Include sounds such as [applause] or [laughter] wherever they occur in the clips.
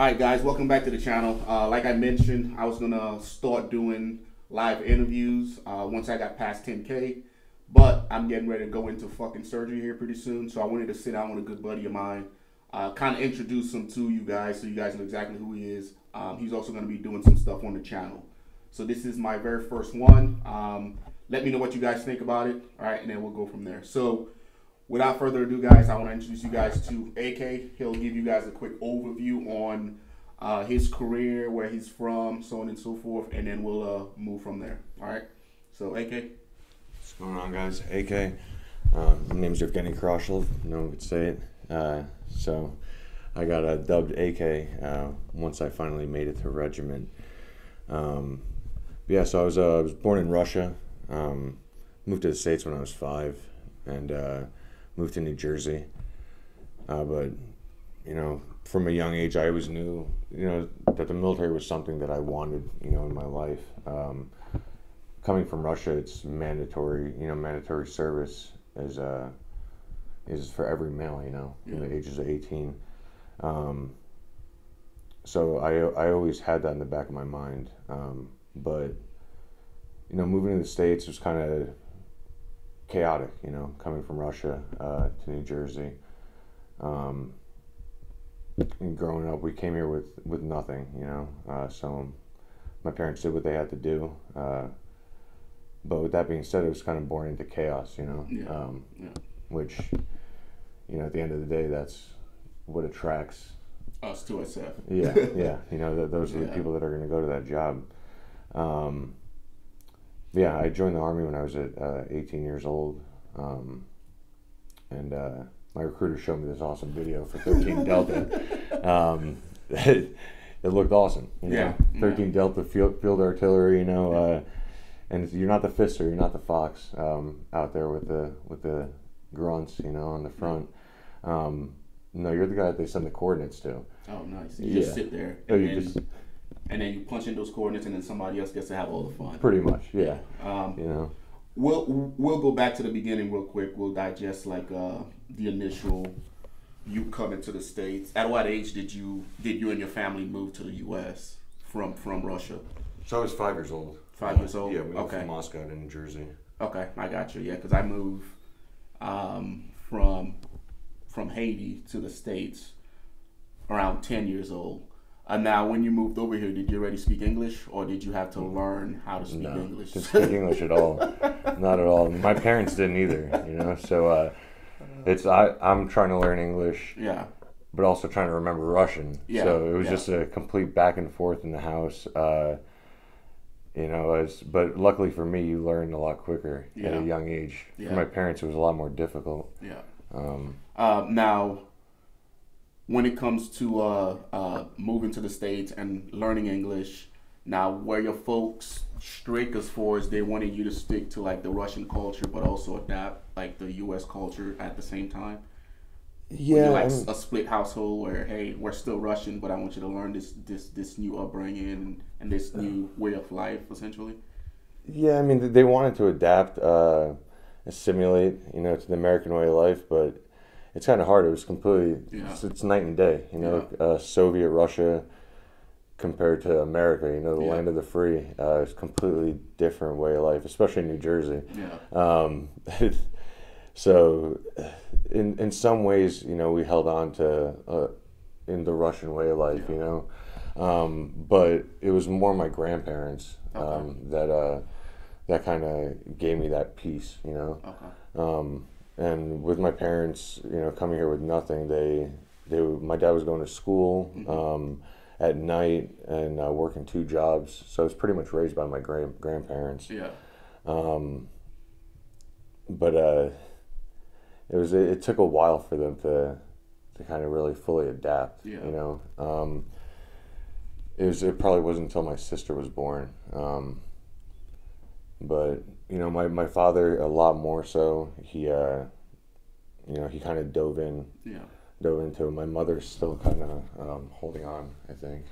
All right, guys, welcome back to the channel. Uh, like I mentioned, I was gonna start doing live interviews uh, once I got past 10k, but I'm getting ready to go into fucking surgery here pretty soon. So I wanted to sit down with a good buddy of mine, uh, kind of introduce him to you guys, so you guys know exactly who he is. Um, he's also gonna be doing some stuff on the channel. So this is my very first one. Um, let me know what you guys think about it. All right, and then we'll go from there. So without further ado, guys, I want to introduce you guys to AK. He'll give you guys a quick overview on uh, his career, where he's from, so on and so forth, and then we'll uh, move from there. All right. So AK. What's going on, guys? AK. Uh, my name's Evgeny Kroshelov. No one could say it. Uh, so I got uh, dubbed AK uh, once I finally made it to regiment. Um, yeah, so I was uh, I was born in Russia. Um, moved to the states when I was five, and moved to New Jersey. Uh, but you know, from a young age, I always knew you know that the military was something that I wanted. You know, in my life. Um, coming from Russia, it's mandatory. You know, mandatory service is uh, is for every male. You know, in the ages of eighteen. Um, so I I always had that in the back of my mind. Um, but you know, moving to the states was kind of chaotic. You know, coming from Russia uh, to New Jersey. Um, and growing up, we came here with with nothing. You know, uh, so my parents did what they had to do. Uh, but with that being said, it was kind of born into chaos. You know, Yeah. um, Yeah. which you know, at the end of the day, that's what attracts Us to SF. yeah, [laughs] yeah. You know, th- those are the people that are going to go to that job. Um, yeah, I joined the army when I was at uh, 18 years old, um, and uh, my recruiter showed me this awesome video for 13 [laughs] Delta. Um, [laughs] it, looked awesome. You Yeah, know? 13 Delta field, field artillery. You know, uh, and you're not the Fister, you're not the Fox um, out there with the with the grunts. You know, on the front. Um, no, you're the guy that they send the coordinates to. Oh, nice. You just sit there, Oh, you then, just and then you punch in those coordinates, and then somebody else gets to have all the fun. pretty much, yeah. Um, You know, We'll we'll go back to the beginning real quick. We'll digest like uh, the initial you coming to the states. At what age did you did you and your family move to the U.S. from from Russia? so I was five years old. Five years old? Yeah, we moved Okay. from Moscow to New Jersey. Okay, I got you. Yeah, because I moved um, from from Haiti to the states around ten years old. And now, when you moved over here, did you already speak English, or did you have to learn how to speak No, English? didn't speak English at all. [laughs] Not at all. My parents didn't either. You know, so uh, it's I I'm trying to learn English, yeah, but also trying to remember Russian. Yeah, So it was yeah. just a complete back and forth in the house. Uh, you know, as but luckily for me, you learned a lot quicker at a young age. Yeah. For my parents, it was a lot more difficult. yeah. Um, Uh, now, when it comes to uh, uh, moving to the states and learning English, now where your folks strict as far as they wanted you to stick to like the Russian culture, but also adapt like the U.S. culture at the same time? Yeah, like I'm- a split household where hey, we're still Russian, but I want you to learn this this this new upbringing and, and this new way of life, essentially. Yeah, I mean, they wanted to adapt, uh, assimilate, you know, to the American way of life, but it's kind of hard. It was completely, Yeah. it's, it's night and day, you know, uh, Soviet Russia compared to America, you know, the Yeah. land of the free. Uh, it's completely different way of life, especially in New Jersey. Yeah, Um, [laughs] so, in in some ways, you know, we held on to uh, in the Russian way of life, Yeah. you know, um, but it was more my grandparents um, Okay. that uh, that kind of gave me that peace, you know. okay, Um, and with my parents, you know, coming here with nothing, they they my dad was going to school Mhm. um, at night and uh, working two jobs, so I was pretty much raised by my grand grandparents. yeah, Um, but uh, it was it, it took a while for them to to kind of really fully adapt. Yeah. You know, um, it was it probably wasn't until my sister was born. Um, but you know, my, my father a lot more so. He uh, you know, he kind of dove in yeah. dove into it. My mother's still kind of um, holding on. I think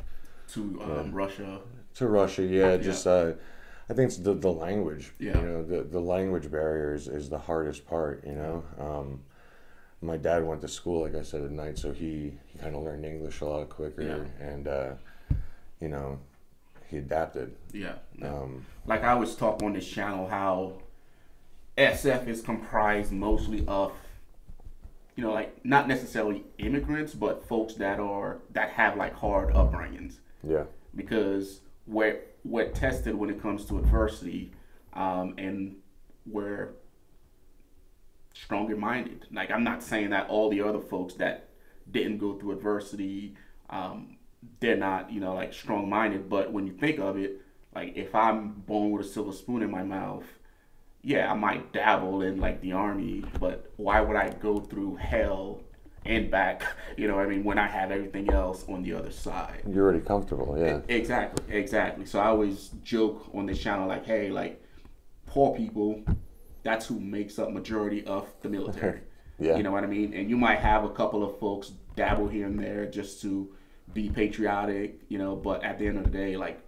To um, Yeah. Russia, to Russia, yeah, just uh, I think it's the, the language. Yeah. You know, the, the language barrier is, is the hardest part. You know, um, my dad went to school, like I said, at night, so he, he kind of learned English a lot quicker, Yeah. and uh, you know, he adapted. Yeah. Um, like I always talk on this channel how SF is comprised mostly of you know like not necessarily immigrants but folks that are that have like hard upbringings yeah, because we're we're tested when it comes to adversity um, and we're stronger minded like I'm not saying that all the other folks that didn't go through adversity um, they're not you know like strong minded but when you think of it like if I'm born with a silver spoon in my mouth, yeah, I might dabble in like the army, but why would I go through hell and back? [laughs] You know, what I mean, when I have everything else on the other side. you're already comfortable. Yeah, Exactly, exactly. So I always joke on this channel like, hey, like poor people, that's who makes up majority of the military. [laughs] Yeah. You know what I mean? And you might have a couple of folks dabble here and there just to be patriotic, you know, but at the end of the day, like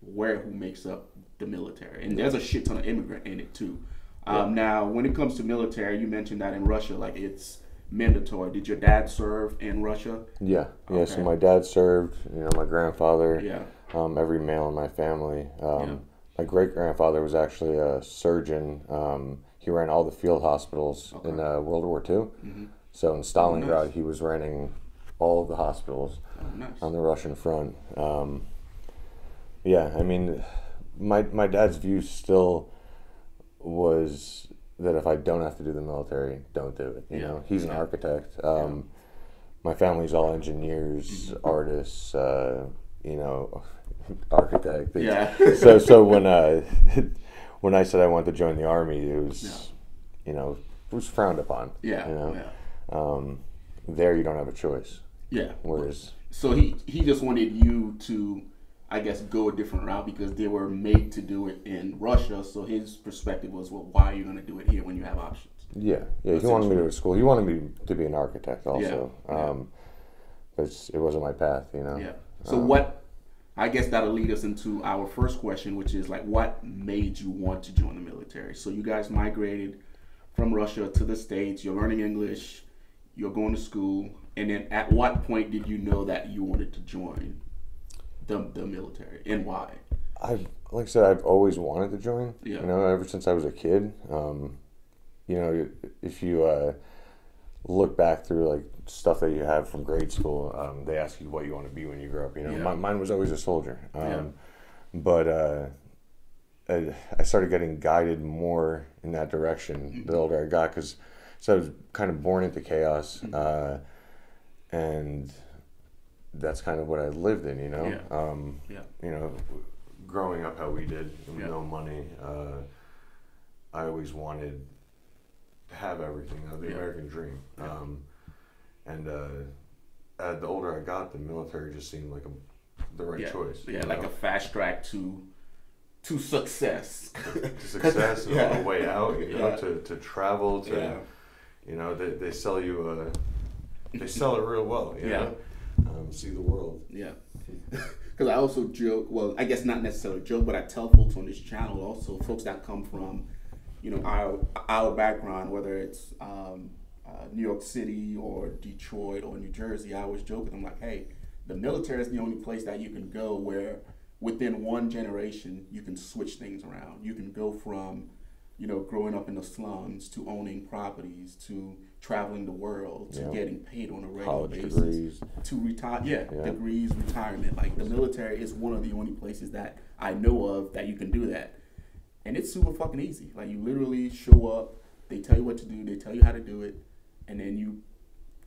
where who makes up the military. And there's a shit ton of immigrant in it too. Um, now when it comes to military, you mentioned that in Russia, like it's mandatory. Did your dad serve in Russia? yeah, yeah. So my dad served. You know, my grandfather. Yeah. Um, every male in my family. Um, Yeah. My great grandfather was actually a surgeon. Um, he ran all the field hospitals in uh, World War II. Mm-hmm. So in Stalingrad, nice. he was running all of the hospitals. Oh, nice. on the Russian front. Um, yeah, I mean, my my dad's view still was that if I don't have to do the military, don't do it. You Yeah, know, he's an architect. Um, My family's all engineers, Mm-hmm. artists. Uh, you know, [laughs] architect. Yeah. so so when uh, [laughs] when I said I wanted to join the army, it was you know it was frowned upon. Yeah. You know, Yeah. um, there you don't have a choice. Yeah. Whereas So he he just wanted you to, I guess, go a different route because they were made to do it in Russia. So his perspective was, well, why are you going to do it here when you have options? Yeah, yeah. He wanted me to go to school. He wanted me to be an architect also. Yeah, yeah. Um, but it's- it wasn't my path, you know. Yeah. So Um, what? I guess that'll lead us into our first question, which is like, what made you want to join the military? So you guys migrated from Russia to the states. You're learning English. You're going to school, and then at what point did you know that you wanted to join the the military, and why? I've like I said, I've always wanted to join. Yeah. You know, ever since I was a kid. Um, you know, if you uh, look back through like stuff that you have from grade school, um, they ask you what you want to be when you grow up. You know, Yeah. my, mine was always a soldier. Um, Yeah. But uh, I, I started getting guided more in that direction Mm-hmm. the older I got because so I was kind of born into chaos, Mm-hmm. uh, and that's kind of what I lived in. You know. Yeah. Um, Yeah. you know, growing up how we did Yeah. no money, uh, I always wanted to have everything, uh, the Yeah. American dream. Yeah. Um, and uh, uh, the older I got, the military just seemed like a, the right choice. Yeah, like know? a fast track to to success. to [laughs] success and [laughs] Yeah. a way out, you know, Yeah. to, to travel, to, Yeah. you know, they, they sell you, uh, they sell it real well, you Yeah. know, um, see the world. Yeah. [laughs] Because I also joke, well, I guess not necessarily joke, but I tell folks on this channel also, folks that come from, you know, our our background, whether it's um, uh, New York City or Detroit or New Jersey, I always joke with them like, hey, the military is the only place that you can go where within one generation you can switch things around. You can go from, you know, growing up in the slums to owning properties to traveling the world to Yeah. getting paid on a regular College basis degrees. to retire. Yeah, Yeah. degrees, retirement. Like the military is one of the only places that I know of that you can do that, and it's super fucking easy. Like you literally show up, they tell you what to do, they tell you how to do it, and then you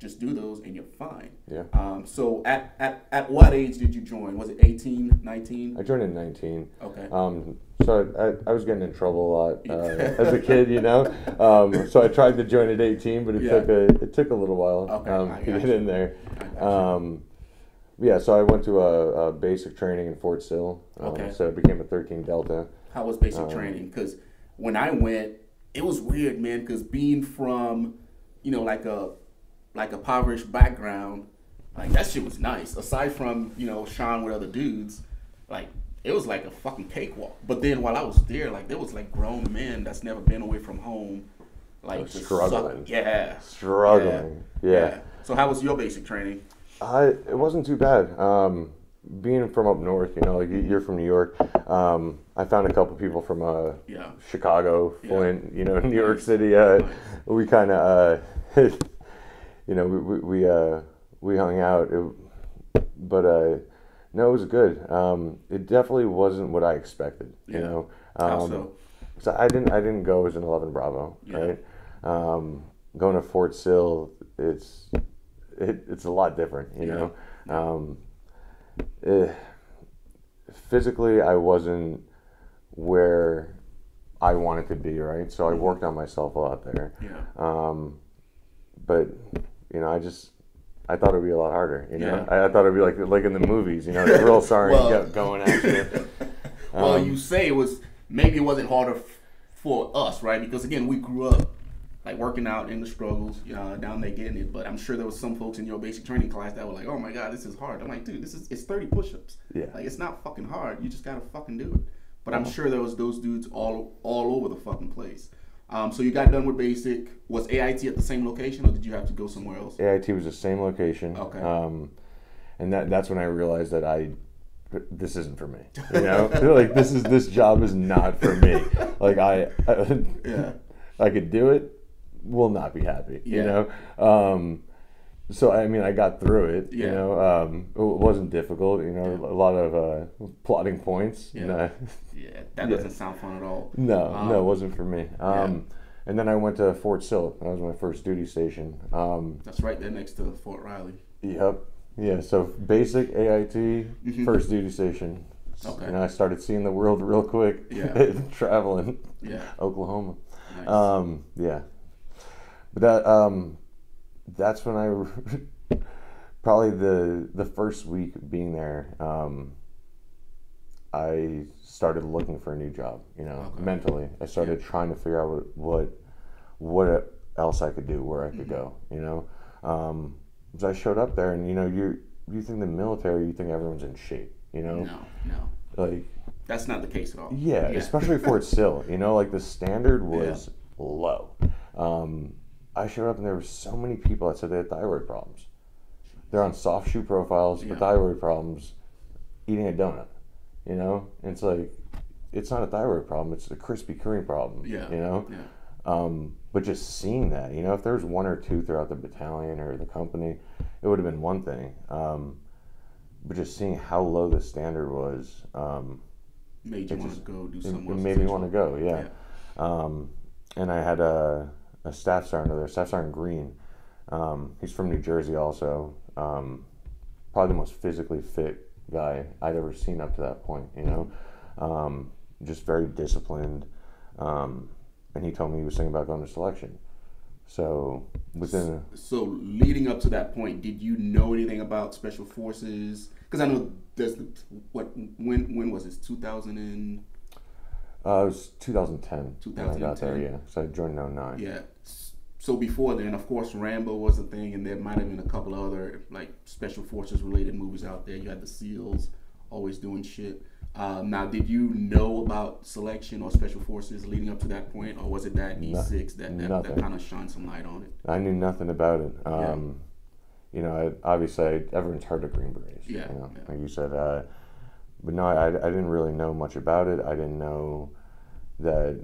just do those and you're fine. Yeah. Um, so at, at at what age did you join? Was it 18, 19? I joined in 19. Okay. Um, so I, I was getting in trouble a lot [laughs] uh, as a kid, you know. Um, so I tried to join at 18, but it Yeah. took a it took a little while Okay, um, to get you. in there. I got you. Um, yeah, so I went to a, a basic training in Fort Sill. Um, Okay. So I became a 13 Delta. How was basic Um, training? Because when I went, it was weird, man. Because being from, you know, like a like a impoverished background, like that shit was nice. Aside from you know Sean with other dudes, like it was like a fucking cakewalk. But then while I was there, like there was like grown men that's never been away from home, Like struggling. suck- Yeah. Struggling. Yeah. So how was your basic training? I it wasn't too bad. Um, being from up north, you know, like you- you're from New York. Um, I found a couple people from uh, Yeah. Chicago, Yeah. Flint, you know, [laughs] New York City. Uh, We kind of, uh, [laughs] you know, we we we, uh, we hung out, it, but uh, no, it was good. Um, it definitely wasn't what I expected. You Yeah. know, um, so? so I didn't I didn't go as an eleven Bravo, Yeah. right? Um, going to Fort Sill, it's it, it's a lot different, you Yeah. know. Um, eh, physically, I wasn't where I wanted to be, right? So I worked on myself a lot there. Yeah. Um, but you know, I just I thought it'd be a lot harder. You know, Yeah. I, I thought it'd be like like in the movies. You know, the real sorry Well- going at you. [laughs] well, Um, you say it was maybe it wasn't harder f- for us, right? Because again, we grew up like working out in the struggles, uh, down there getting it. But I'm sure there was some folks in your basic training class that were like, "Oh my god, this is hard." I'm like, "Dude, this is it's 30 push-ups. Yeah. Like it's not fucking hard. You just gotta fucking do it." But Uh-huh. I'm sure there was those dudes all all over the fucking place. Um, so you got done with basic. Was AIT at the same location, or did you have to go somewhere else? AIT was the same location. Okay. Um, and that that's when I realized that I this isn't for me. You know, [laughs] like this is this job is not for me. [laughs] Like I, I, Yeah. [laughs] I could do it, will not be happy. You know. Um, so I mean, I got through it. You know, um, it wasn't difficult. You know, Yeah. a lot of uh, plotting points. Yeah. Nah. [laughs] Yeah, that doesn't sound fun at all. No, Um, no, it wasn't for me. Um, And then I went to Fort Sill. That was my first duty station. Um, That's right there next to Fort Riley. Yep. Yeah. So basic AIT, Mhm. first duty station. Okay. And I started seeing the world [laughs] real quick. Yeah. [laughs] traveling Yeah. Oklahoma. Nice. Um, yeah. But that um, that's when I [laughs] probably the the first week being there. Um, I started looking for a new job. You know, Okay. mentally, I started trying to figure out what what what else I could do, where I could go. You know, um, so I showed up there, and you know, you you think the military, you think everyone's in shape. You know, no, no. like That's not the case at all. yeah, especially Fort Sill. [laughs] You know, like the standard was low. Um, I showed up and there were so many people that said they had thyroid problems. They're on soft shoe profiles Yeah. for thyroid problems, eating a donut. You know, and it's like it's not a thyroid problem; it's a Krispy Kreme problem. Yeah. you know. Yeah. Um, but just seeing that, you know, if there was one or two throughout the battalion or the company, it would have been one thing. Um, but just seeing how low the standard was, um, Made you want just- to go do something it made me want to go. Yeah. Yeah. Um, and I had a, a staff sergeant there, Staff Sergeant Green. Um, he's from New Jersey, also. Um, probably the most physically fit guy I'd ever seen up to that point. You know, um, just very disciplined. Um, and he told me he was thinking about going to selection. So within So leading up to that point, did you know anything about special forces? Because I know there's the, what when when was this? 2000 and uh, it was 2010 when I got there. 2010. Yeah, so I joined in 09. yeah. So before then, of course, Rambo was a thing, and there might have been a couple other like special forces related movies out there. You had the SEALs always doing shit. Um, now, did you know about selection or special forces leading up to that point, or was it that E6 that that, that kind of shined some light on it? I knew nothing about it. Um, You know, I, obviously, everyone's heard of Green Berets. Yeah, You know, yeah. like you said. Uh, but no, I, I didn't really know much about it. I didn't know that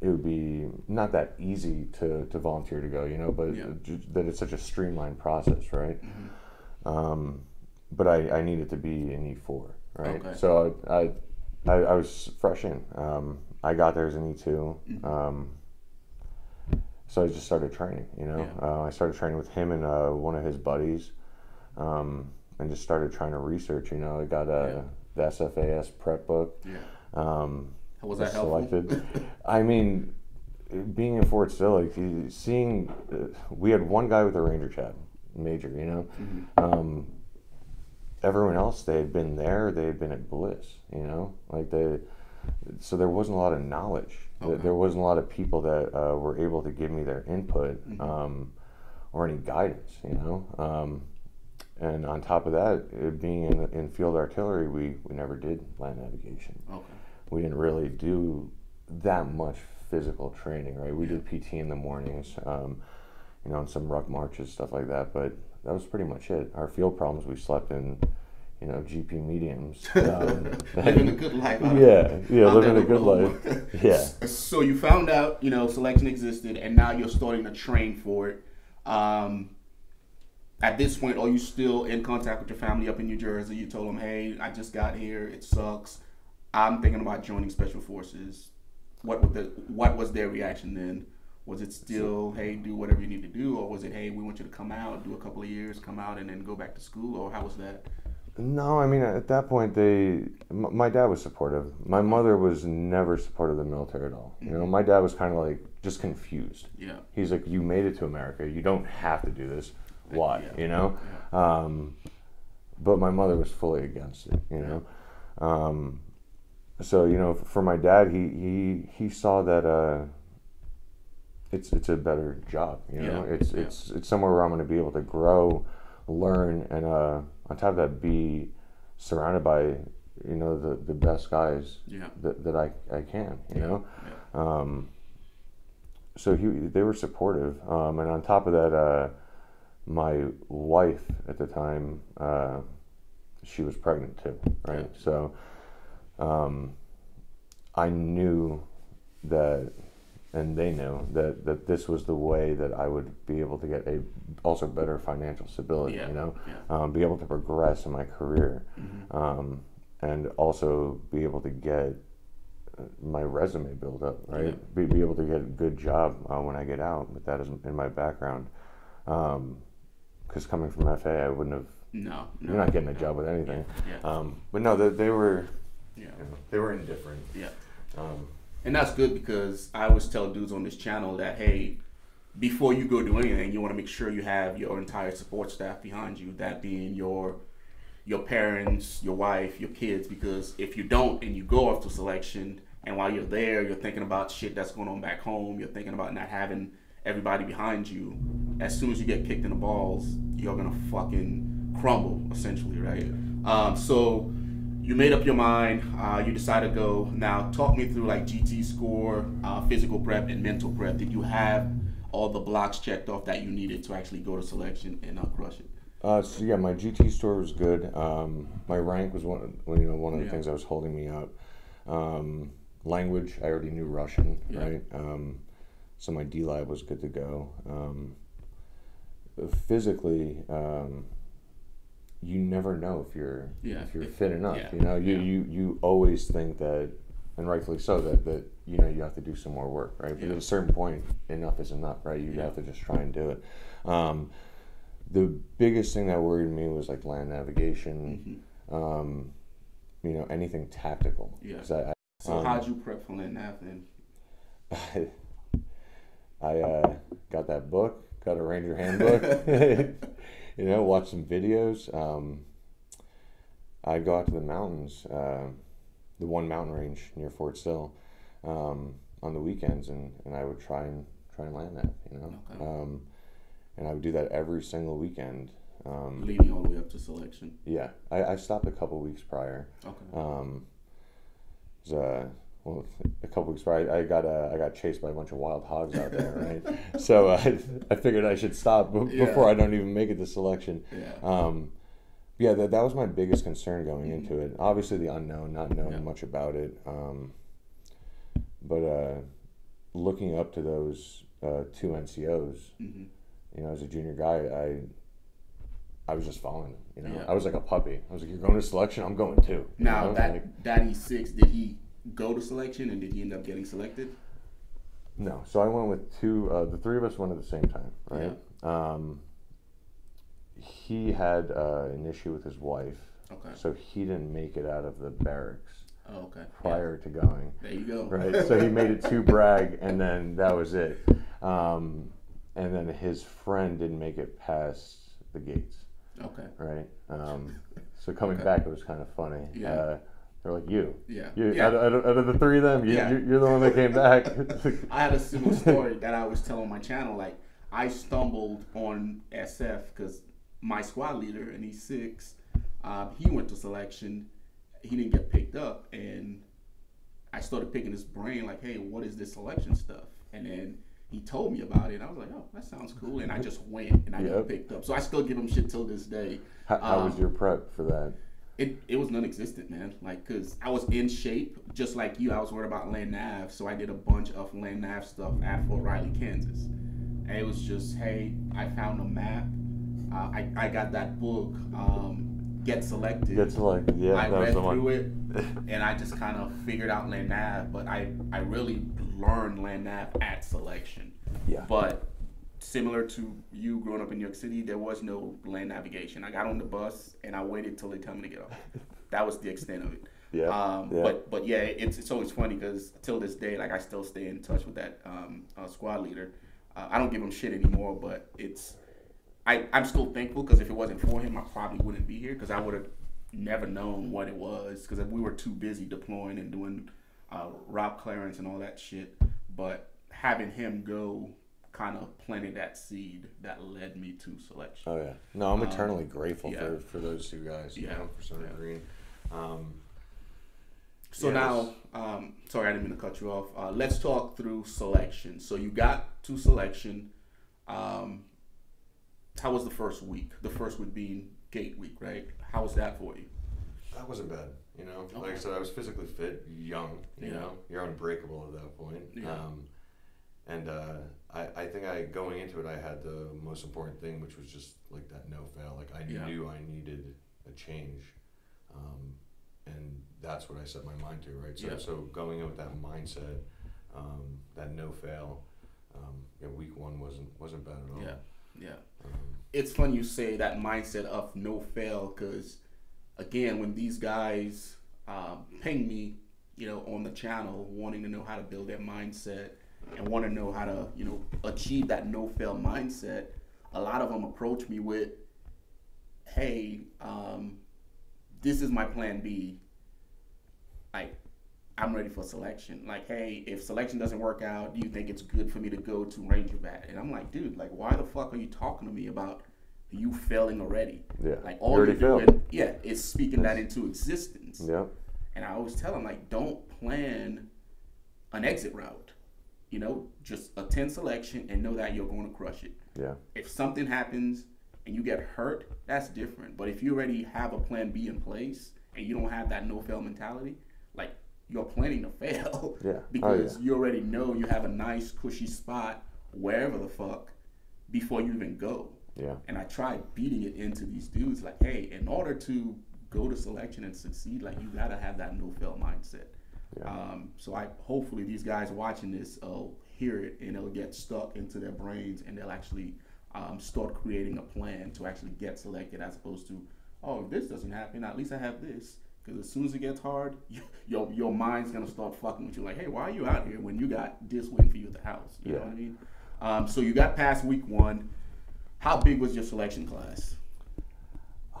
it would be not that easy to, to volunteer to go, you know, but Yeah. that it's such a streamlined process, right? Mm-hmm. Um, but I, I needed to be in E4, right? Okay. So I, I, I was fresh in. Um, I got there as an E2. Mm-hmm. Um, so I just started training, you know. Yeah. Uh, I started training with him and uh, one of his buddies, um, and just started trying to research. You know, I got uh, the SFAS prep book. Yeah. Um, Was that helpful? selected. [laughs] I mean, being in Fort Sill, like seeing, uh, we had one guy with a Ranger Chat major, you know. Mm-hmm. Um, everyone else, they had been there, they had been at Bliss, you know, like they. So there wasn't a lot of knowledge. There- Okay. There wasn't a lot of people that uh, were able to give me their input Mm-hmm. um, or any guidance, you know. Um, and on top of that, it being in, in field artillery, we, we never did land navigation Okay. we didn't really do that much physical training, right? We did PT in the mornings, um, you know, and some ruck marches, stuff like that. But that was pretty much it. Our field problems, we slept in, you know, GP mediums. [laughs] Um, living a good life. yeah, yeah, living a good know. life. [laughs] Yeah. So you found out, you know, selection existed, and now you're starting to train for it. Um, at this point, are you still in contact with your family up in New Jersey? You told them, "Hey, I just got here. It sucks. I'm thinking about joining Special Forces." What was the What was their reaction then? Was it still, "Hey, do whatever you need to do," or was it, "Hey, we want you to come out, do a couple of years, come out, and then go back to school," or how was that? No, I mean at that point they, m- my dad was supportive. My mother was never supportive of the military at all. You know, mm-hmm. my dad was kind of like just confused. Yeah. He's like, you made it to America. You don't have to do this. Why? Yeah. You know. Um, but my mother was fully against it. You know. Um, so you know, for my dad, he he he saw that uh, it's it's a better job. You know, Yeah. it's it's it's somewhere where I'm going to be able to grow, learn, and uh, on top of that, be surrounded by you know the the best guys Yeah. that, that I, I can. You know. Um, so he, they were supportive, um, and on top of that, uh, my wife at the time, uh, she was pregnant too, right? So, um, I knew that, and they knew that that this was the way that I would be able to get a also better financial stability. Yeah, You know, yeah. um, be able to progress in my career, um, and also be able to get my resume built up, right? Yeah. Be, be able to get a good job uh, when I get out with that in my background. Because coming from FA, I wouldn't have. No. no. You're not getting a job with anything. Yeah. Um, but no, they, they were. Yeah. You know, they were indifferent. Yeah. Um, And that's good because I always tell dudes on this channel that hey, before you go do anything, you want to make sure you have your entire support staff behind you. That being your your parents, your wife, your kids. Because if you don't and you go off to selection, and while you're there, you're thinking about shit that's going on back home. You're thinking about not having everybody behind you. As soon as you get kicked in the balls, you're gonna fucking crumble, essentially, right? Um, so you made up your mind. Uh, you decided to go. Now, talk me through like GT score, uh, physical prep, and mental prep. Did you have all the blocks checked off that you needed to actually go to selection and uh, crush it? uh, so yeah, my GT score was good. Um, my rank was one, you know, one of the Yeah. things that was holding me up. Um, language, I already knew Russian, Yeah. right? Um, so my DLAB was good to go. Um, physically, um, you never know if you're Yeah, if you're if- fit enough. yeah, You know, you, yeah. you you always think that, and rightfully so, that that you know you have to do some more work, right? But at a certain point, enough is enough, right? You have to just try and do it. Um, the biggest thing that worried me was like land navigation. Um, you know, anything tactical. Mm-hmm. Yeah. I, So Um, how'd you prep for that nav then? [laughs] I, uh, got that book, got a Ranger handbook, [laughs] [laughs] you know, watched some videos. Um, I'd go out to the mountains, uh, the one mountain range near Fort Sill, um, on the weekends, and, and I would try and try and land that, you know. Okay. Um, and I would do that every single weekend. Um, Leading all the way up to selection. yeah, I, I stopped a couple weeks prior. Okay. Um, was, uh, well, a couple weeks prior, I got uh, I got chased by a bunch of wild hogs out there, [laughs] right? so uh, [laughs] I figured I should stop b- Yeah. before I don't even make it to selection. Yeah. Um, yeah, that, that was my biggest concern going into it. Obviously, the unknown, not knowing Yeah. much about it. Um, but uh, looking up to those uh, two NCOs, hmm you know, as a junior guy, I I was just following them. You know, Yeah. I was like a puppy. I was like, "You're going to selection, I'm going too." you Now know? that Like- that E6, did he go to selection and did he end up getting selected? No, so I went with two. Uh, the three of us went at the same time, right? Um, he had uh, an issue with his wife, Okay. so he didn't make it out of the barracks Oh, okay. prior to going, There you go. right? so he made it to [laughs] Bragg, and then that was it. Um, and then his friend didn't make it past the gates, Okay. right? Um, [laughs] so coming Okay. back, it was kind of funny. Yeah. Uh, they're like, you, Yeah. you yeah. out, of, out, of, out of the three of them, you, Yeah. you, you're the one that came back. [laughs] I had a similar story that I was telling my channel. Like I stumbled on SF because my squad leader, and he's six, um, he went to selection. He didn't get picked up, and I started picking his brain, like, hey, what is this selection stuff? And then he told me about it. And I was like, oh, that sounds cool. And I just went and I got picked up. So I still give him shit till this day. How, how was Um, your prep for that? It, it was non-existent, man. Like, cause I was in shape, just like you. I was worried about land nav, so I did a bunch of land nav stuff at Fort Riley, Kansas. And it was just, hey, I found a map. Uh, I I got that book, um, Get Selected. Get selected. Yeah, I that was read through it, [laughs] and I just kind of figured out land nav. But I I really learned land nav at selection. Yeah. But similar to you growing up in New York City, there was no land navigation. I got on the bus and I waited till they tell me to get off. [laughs] That was the extent of it. Yeah. Um, yeah. But but yeah, it's it's always funny because till this day, like I still stay in touch with that um, uh, squad leader. Uh, I don't give him shit anymore, but it's I I'm still thankful because if it wasn't for him, I probably wouldn't be here because I would have never known what it was because we were too busy deploying and doing uh, route clearance and all that shit. But having him go kind of planted that seed that led me to selection. Oh yeah. No, I'm Um, eternally grateful yeah. for, for those two guys. You Yeah, know, for Sutter yeah. Green. Um, So Yes. now, um, sorry, I didn't mean to cut you off. Uh, let's talk through selection. So you got to selection. Um, how was the first week? The first week being gate week, right? How was that for you? that wasn't bad. You know, like I said, I was physically fit, young. You Yeah. know, you're unbreakable at that point. Yeah. Um, and uh, I, I think I going into it, I had the most important thing, which was just like that no fail. Like I Yeah. knew I needed a change, um, and that's what I set my mind to. Right. So Yeah. so going in with that mindset, um, that no fail. Um, yeah, week one wasn't wasn't bad at all. Yeah, yeah. Um, It's fun you say that mindset of no fail because, again, when these guys um, ping me, you know, on the channel, wanting to know how to build their mindset and want to know how to, you know, achieve that no fail mindset, a lot of them approach me with, "Hey, um, this is my plan B. Like, I'm ready for selection. Like, hey, if selection doesn't work out, do you think it's good for me to go to Ranger Bat? And I'm like, dude, like, why the fuck are you talking to me about you failing already? yeah. Like, You all you're failed. doing, yeah, is speaking that into existence. yeah And I always tell them, like, don't plan an exit route. You know, just attend selection and know that you're going to crush it. Yeah. If something happens and you get hurt, that's different. But if you already have a plan B in place and you don't have that no fail mentality, like you're planning to [laughs] fail. Yeah. Oh, because yeah. you already know you have a nice cushy spot wherever the fuck before you even go. Yeah. And I tried beating it into these dudes like, hey, in order to go to selection and succeed, like you gotta have that no fail mindset. Yeah. Um, so I hopefully these guys watching this will hear it and it'll get stuck into their brains and they'll actually um, start creating a plan to actually get selected as opposed to, oh, if this doesn't happen, at least I have this. Because as soon as it gets hard, [laughs] you, your your mind's gonna start fucking with you. Like, hey, why are you out here when you got this win for you at the house? You know Yeah. what I mean? Um, so you got past week one. How big was your selection class?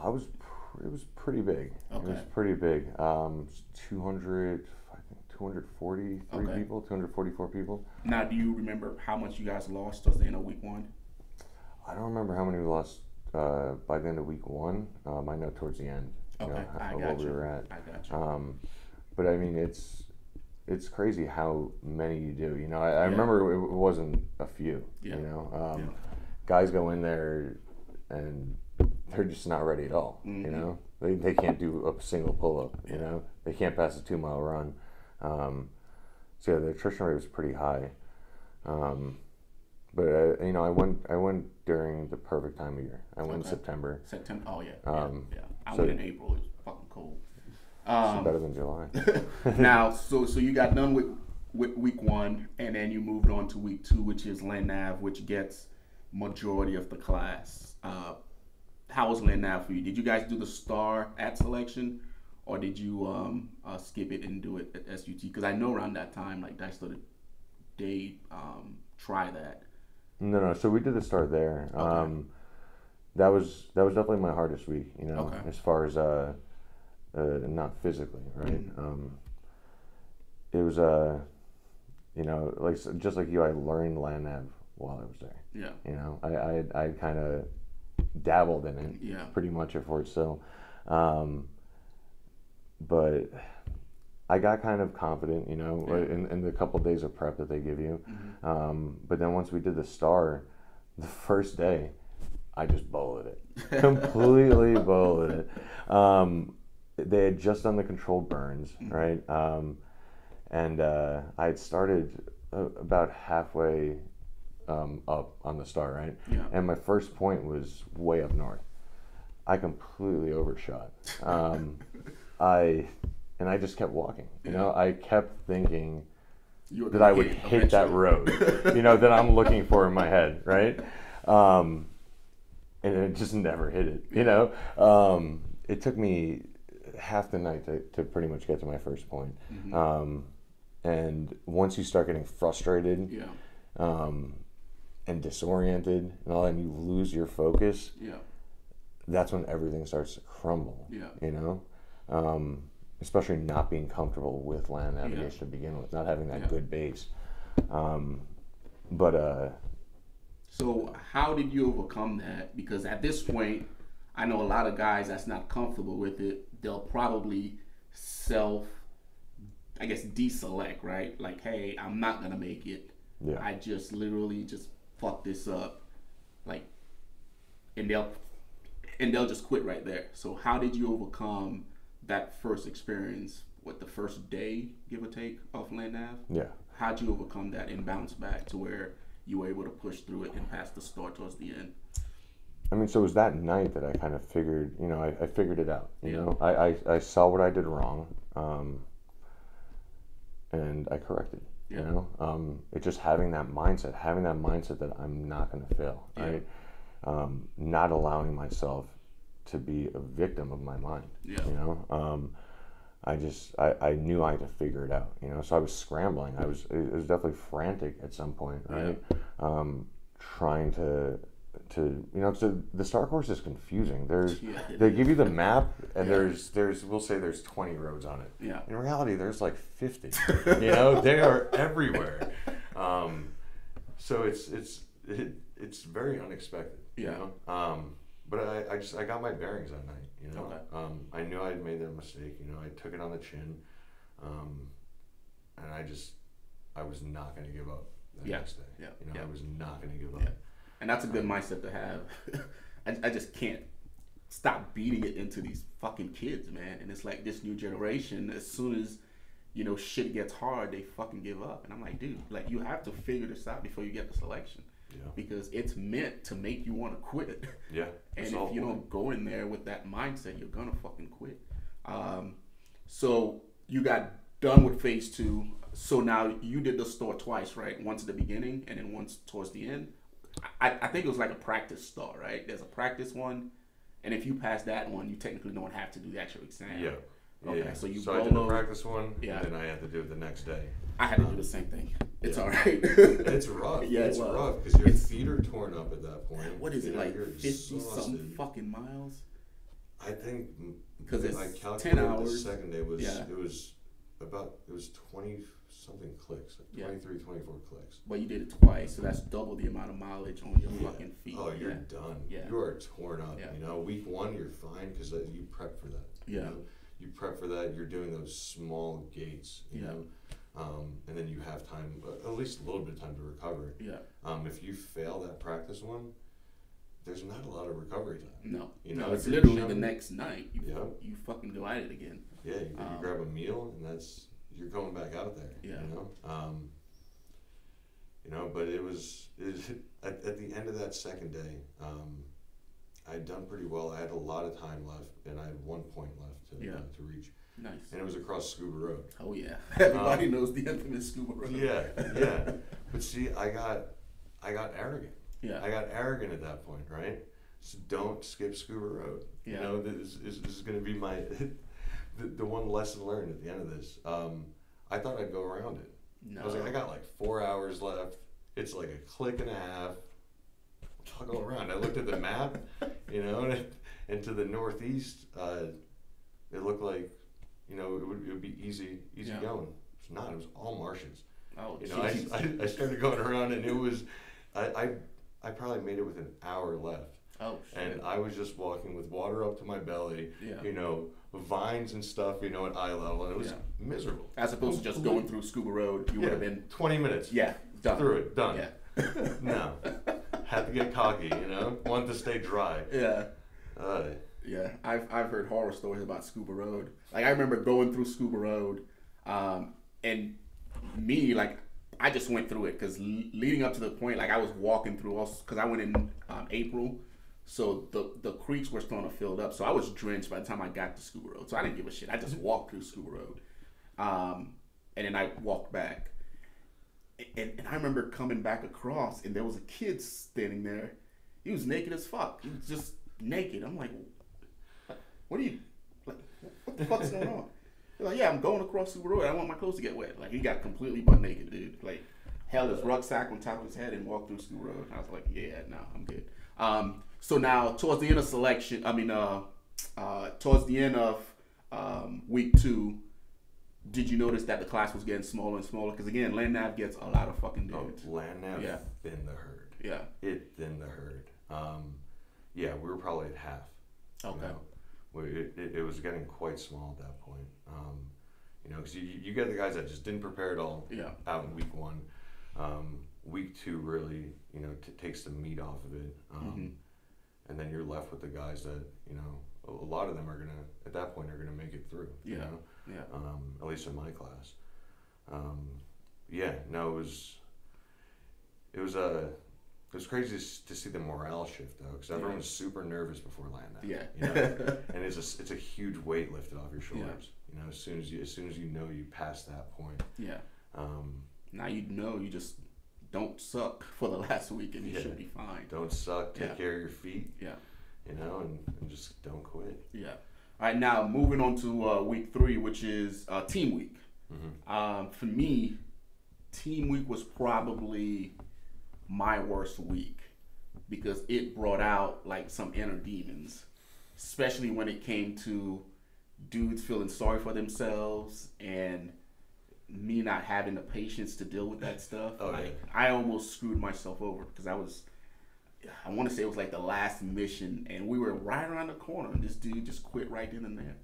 I was, it was pretty big. It was pretty big. Um, 200, I think 243 Okay. people, 244 people. Now, do you remember how much you guys lost towards the end of week one? I don't remember how many we lost uh, by the end of week one. Um, I know towards the end, you Okay, know, I how, got what we were at. I got you. Um, but I mean, it's it's crazy how many you do. You know, I, I Yeah. remember it wasn't a few. Yeah. You know, um, Yeah. guys go in there and they're just not ready at all. You Mhm. know, they, they can't do a single pull up. You know, they can't pass a two mile run. Um, so yeah, the attrition rate was pretty high. Um, but I, you know, I went I went during the perfect time of year. I went in September. September. Oh yeah, Um, yeah, yeah. I so- went in April. It was fucking cold. Um, better than July. [laughs] now, so so you got done with, with week one, and then you moved on to week two, which is Land Nav, which gets majority of the class. Uh, how was Land Nav for you? Did you guys do the star at selection, or did you um, uh, skip it and do it at SUT? Because I know around that time, like that's the they um, try that. No, no. So we did the star there. Okay. Um, that was that was definitely my hardest week. You know, Okay. as far as uh, uh, not physically, right? Um, it was uh, you know, like just like you, I learned land nav while I was there. Yeah, You know, I I, I kind of dabbled in it yeah, pretty much at Fort Sill, um, but I got kind of confident, you know, Yeah. in, in the couple of days of prep that they give you. Mhm. Um, but then once we did the star, the first day, I just bowled it, [laughs] completely bowled it. Um, they had just done the controlled burns, Mhm. right? Um, and uh, I had started uh, about halfway um, up on the star, right? Yeah. And my first point was way up north. I completely overshot. [laughs] I and I just kept walking. You know, I kept thinking that I would it hit that road, [laughs] you know, that I'm looking for in my head, right? Um, and it just never hit it, you know. Um, it took me half the night to, to pretty much get to my first point. Mhm. Um, and once you start getting frustrated yeah. um, and disoriented and all, and you lose your focus, Yeah. that's when everything starts to crumble. Yeah. You know, um, especially not being comfortable with land navigation to begin with, not having that Yeah. good base. Um, but uh, So how did you overcome that? Because at this point, I know a lot of guys that's not comfortable with it. They'll probably self, I guess, deselect, right? Like, hey, I'm not gonna make it. yeah, I just literally just fuck this up, like, and they'll and they'll just quit right there. So how did you overcome that first experience? What the first day, give or take, of land nav? yeah. How'd you overcome that and bounce back to where you were able to push through it and pass the star towards the end? I mean, so it was that night that I kind of figured, you know, I, I figured it out. You Yeah. know, I, I, I saw what I did wrong, um, and I corrected. Yeah. You know, um, it's just having that mindset, having that mindset that I'm not going to fail, Yeah. right? Um, not allowing myself to be a victim of my mind. Yeah. You know, um, I just I, I knew I had to figure it out. You know, so I was scrambling. I was it was definitely frantic at some point, right? Um, trying to to you know, so the Star Course is confusing. There's [laughs] Yeah. they give you the map and Yeah. there's there's we'll say there's 20 roads on it. Yeah. In reality, there's like 50. [laughs] you know, they are everywhere. Um, so it's it's it, it's very unexpected. You Yeah. know? Um, but I, I just I got my bearings that night. You know, Okay. um, I knew I had made that mistake. You know, I took it on the chin, um, and I just I was not going to give up the Yeah. next day. Yeah. You know, Yeah. I was not going to give up. Yeah. And that's a good mindset to have. [laughs] I, I just can't stop beating it into these fucking kids, man. And it's like this new generation, as soon as, you know, shit gets hard, they fucking give up. And I'm like, dude, like you have to figure this out before you get the selection. Yeah. Because it's meant to make you want to quit. Yeah. [laughs] And if you point. don't go in there with that mindset, you're gonna fucking quit. Um, so you got done with phase two. So now you did the star twice, right? Once at the beginning and then once towards the end. I, I think it was like a practice star, right? There's a practice one, and if you pass that one, you technically don't have to do the actual exam. Yeah. Okay, yeah. so you so I did the practice one, Yeah. and then I had to do it the next day. I had to do the same thing. It's Yeah. all right. [laughs] It's rough. Yeah, it's rough because your It's- feet are torn up at that point. what is You it know, like? Fifty something fucking miles. I think 'Cause it's I 10 calculated hours. The second day was Yeah. it was about it was twenty something clicks, like Yeah. 23, 24 clicks. But you did it twice, so that's double the amount of mileage on your Yeah. fucking feet. Oh, you're done. Yeah. You are torn up. You know, week one you're fine because you prep for that. You Yeah. know? You prep for that. You're doing those small gates. You Yeah. know, um, and then you have time, uh, at least a little bit of time to recover. Yeah. Um, if you fail that practice one, there's not a lot of recovery time. No. You no, it's literally the next night. You, Yeah. you fucking go at it again. Yeah, you, you Um, grab a meal and that's you're going back out there. Yeah. You know, um, you know, but it was it, [laughs] at, at the end of that second day. Um, I had done pretty well. I had a lot of time left, and I had one point left to Yeah. uh, to reach, Nice. and it was across Scuba Road. Oh yeah. [laughs] Everybody Um, knows the infamous scuba road. Yeah, yeah. But see, I got I got arrogant. Yeah. I got arrogant at that point, right? So don't skip Scuba Road. Yeah. You know, this is, this is going to be my [laughs] the, the one lesson learned at the end of this. Um, I thought I'd go around it. no. I was like, I got like four hours left. It's like a click and a half. I'll go around. I looked at the map, you know, [laughs] and, and to the northeast, uh, it looked like, you know, it would, it would be easy, easy Yeah. going. It's not. It was all marshes. oh, You know, I. I, I started going around and it was, I, I, I probably made it with an hour left. oh shit. And I was just walking with water up to my belly, yeah. you know, vines and stuff, you know, at eye level, and it was Yeah. miserable. As opposed to just going through Scuba Road, you would have been twenty minutes. yeah done Through it, done. Yeah. No, [laughs] had to get cocky, you know. Wanted to stay dry. yeah. Uh, Yeah, I've I've heard horror stories about Scuba Road. Like I remember going through Scuba Road, um, and me like I just went through it because leading up to the point, like I was walking through also because I went in um, April, so the the creeks were starting to fill up. So I was drenched by the time I got to Scuba Road. So I didn't give a shit. I just walked through Scuba Road, um, and then I walked back. And, and I remember coming back across, and there was a kid standing there. He was naked as fuck. He was just naked. I'm like, what are you like? What the fuck's going on? He's like, yeah, I'm going across the road. I want my clothes to get wet. Like he got completely butt naked, dude. Like held his rucksack on top of his head and walked through Scuba Road. I was like, yeah, no, I'm good. Um, so now towards the end of selection, I mean, uh, uh, towards the end of um, week two, did you notice that the class was getting smaller and smaller? Because again, Land Nav gets a lot of fucking dudes. oh, land nav Yeah. thin the herd. Yeah. It thinned the herd. Um, yeah, we were probably at half. you Okay. know. It, it, it was getting quite small at that point. Um, you know, because you, you get the guys that just didn't prepare at all Yeah. out in week one. Um, week two really, you know, t- takes the meat off of it. Um, Mhm. And then you're left with the guys that, you know, a, a lot of them are going to, at that point, are going to make it through. You Yeah. know? Yeah. um, at least in my class. Um, yeah, no, it was it was uh, it was crazy to, see the morale shift though, because everyone was super nervous before landing. Yeah. you know? [laughs] and it's a it's a huge weight lifted off your shoulders. Yeah. You know, as soon as you as soon as you know you pass that point. yeah. Um, Now you know you just don't suck [laughs] for the last week and you Yeah. should be fine. don't suck. Take Yeah. care of your feet. Yeah. You know, and, and just don't quit. Yeah. All right, now moving on to uh, week three, which is uh, team week. Mhm. Um, for me, team week was probably my worst week because it brought out like some inner demons, especially when it came to dudes feeling sorry for themselves and me not having the patience to deal with that stuff. Oh, like yeah. I almost screwed myself over because I was I want to say it was like the last mission, and we were right around the corner, and this dude just quit right then and there,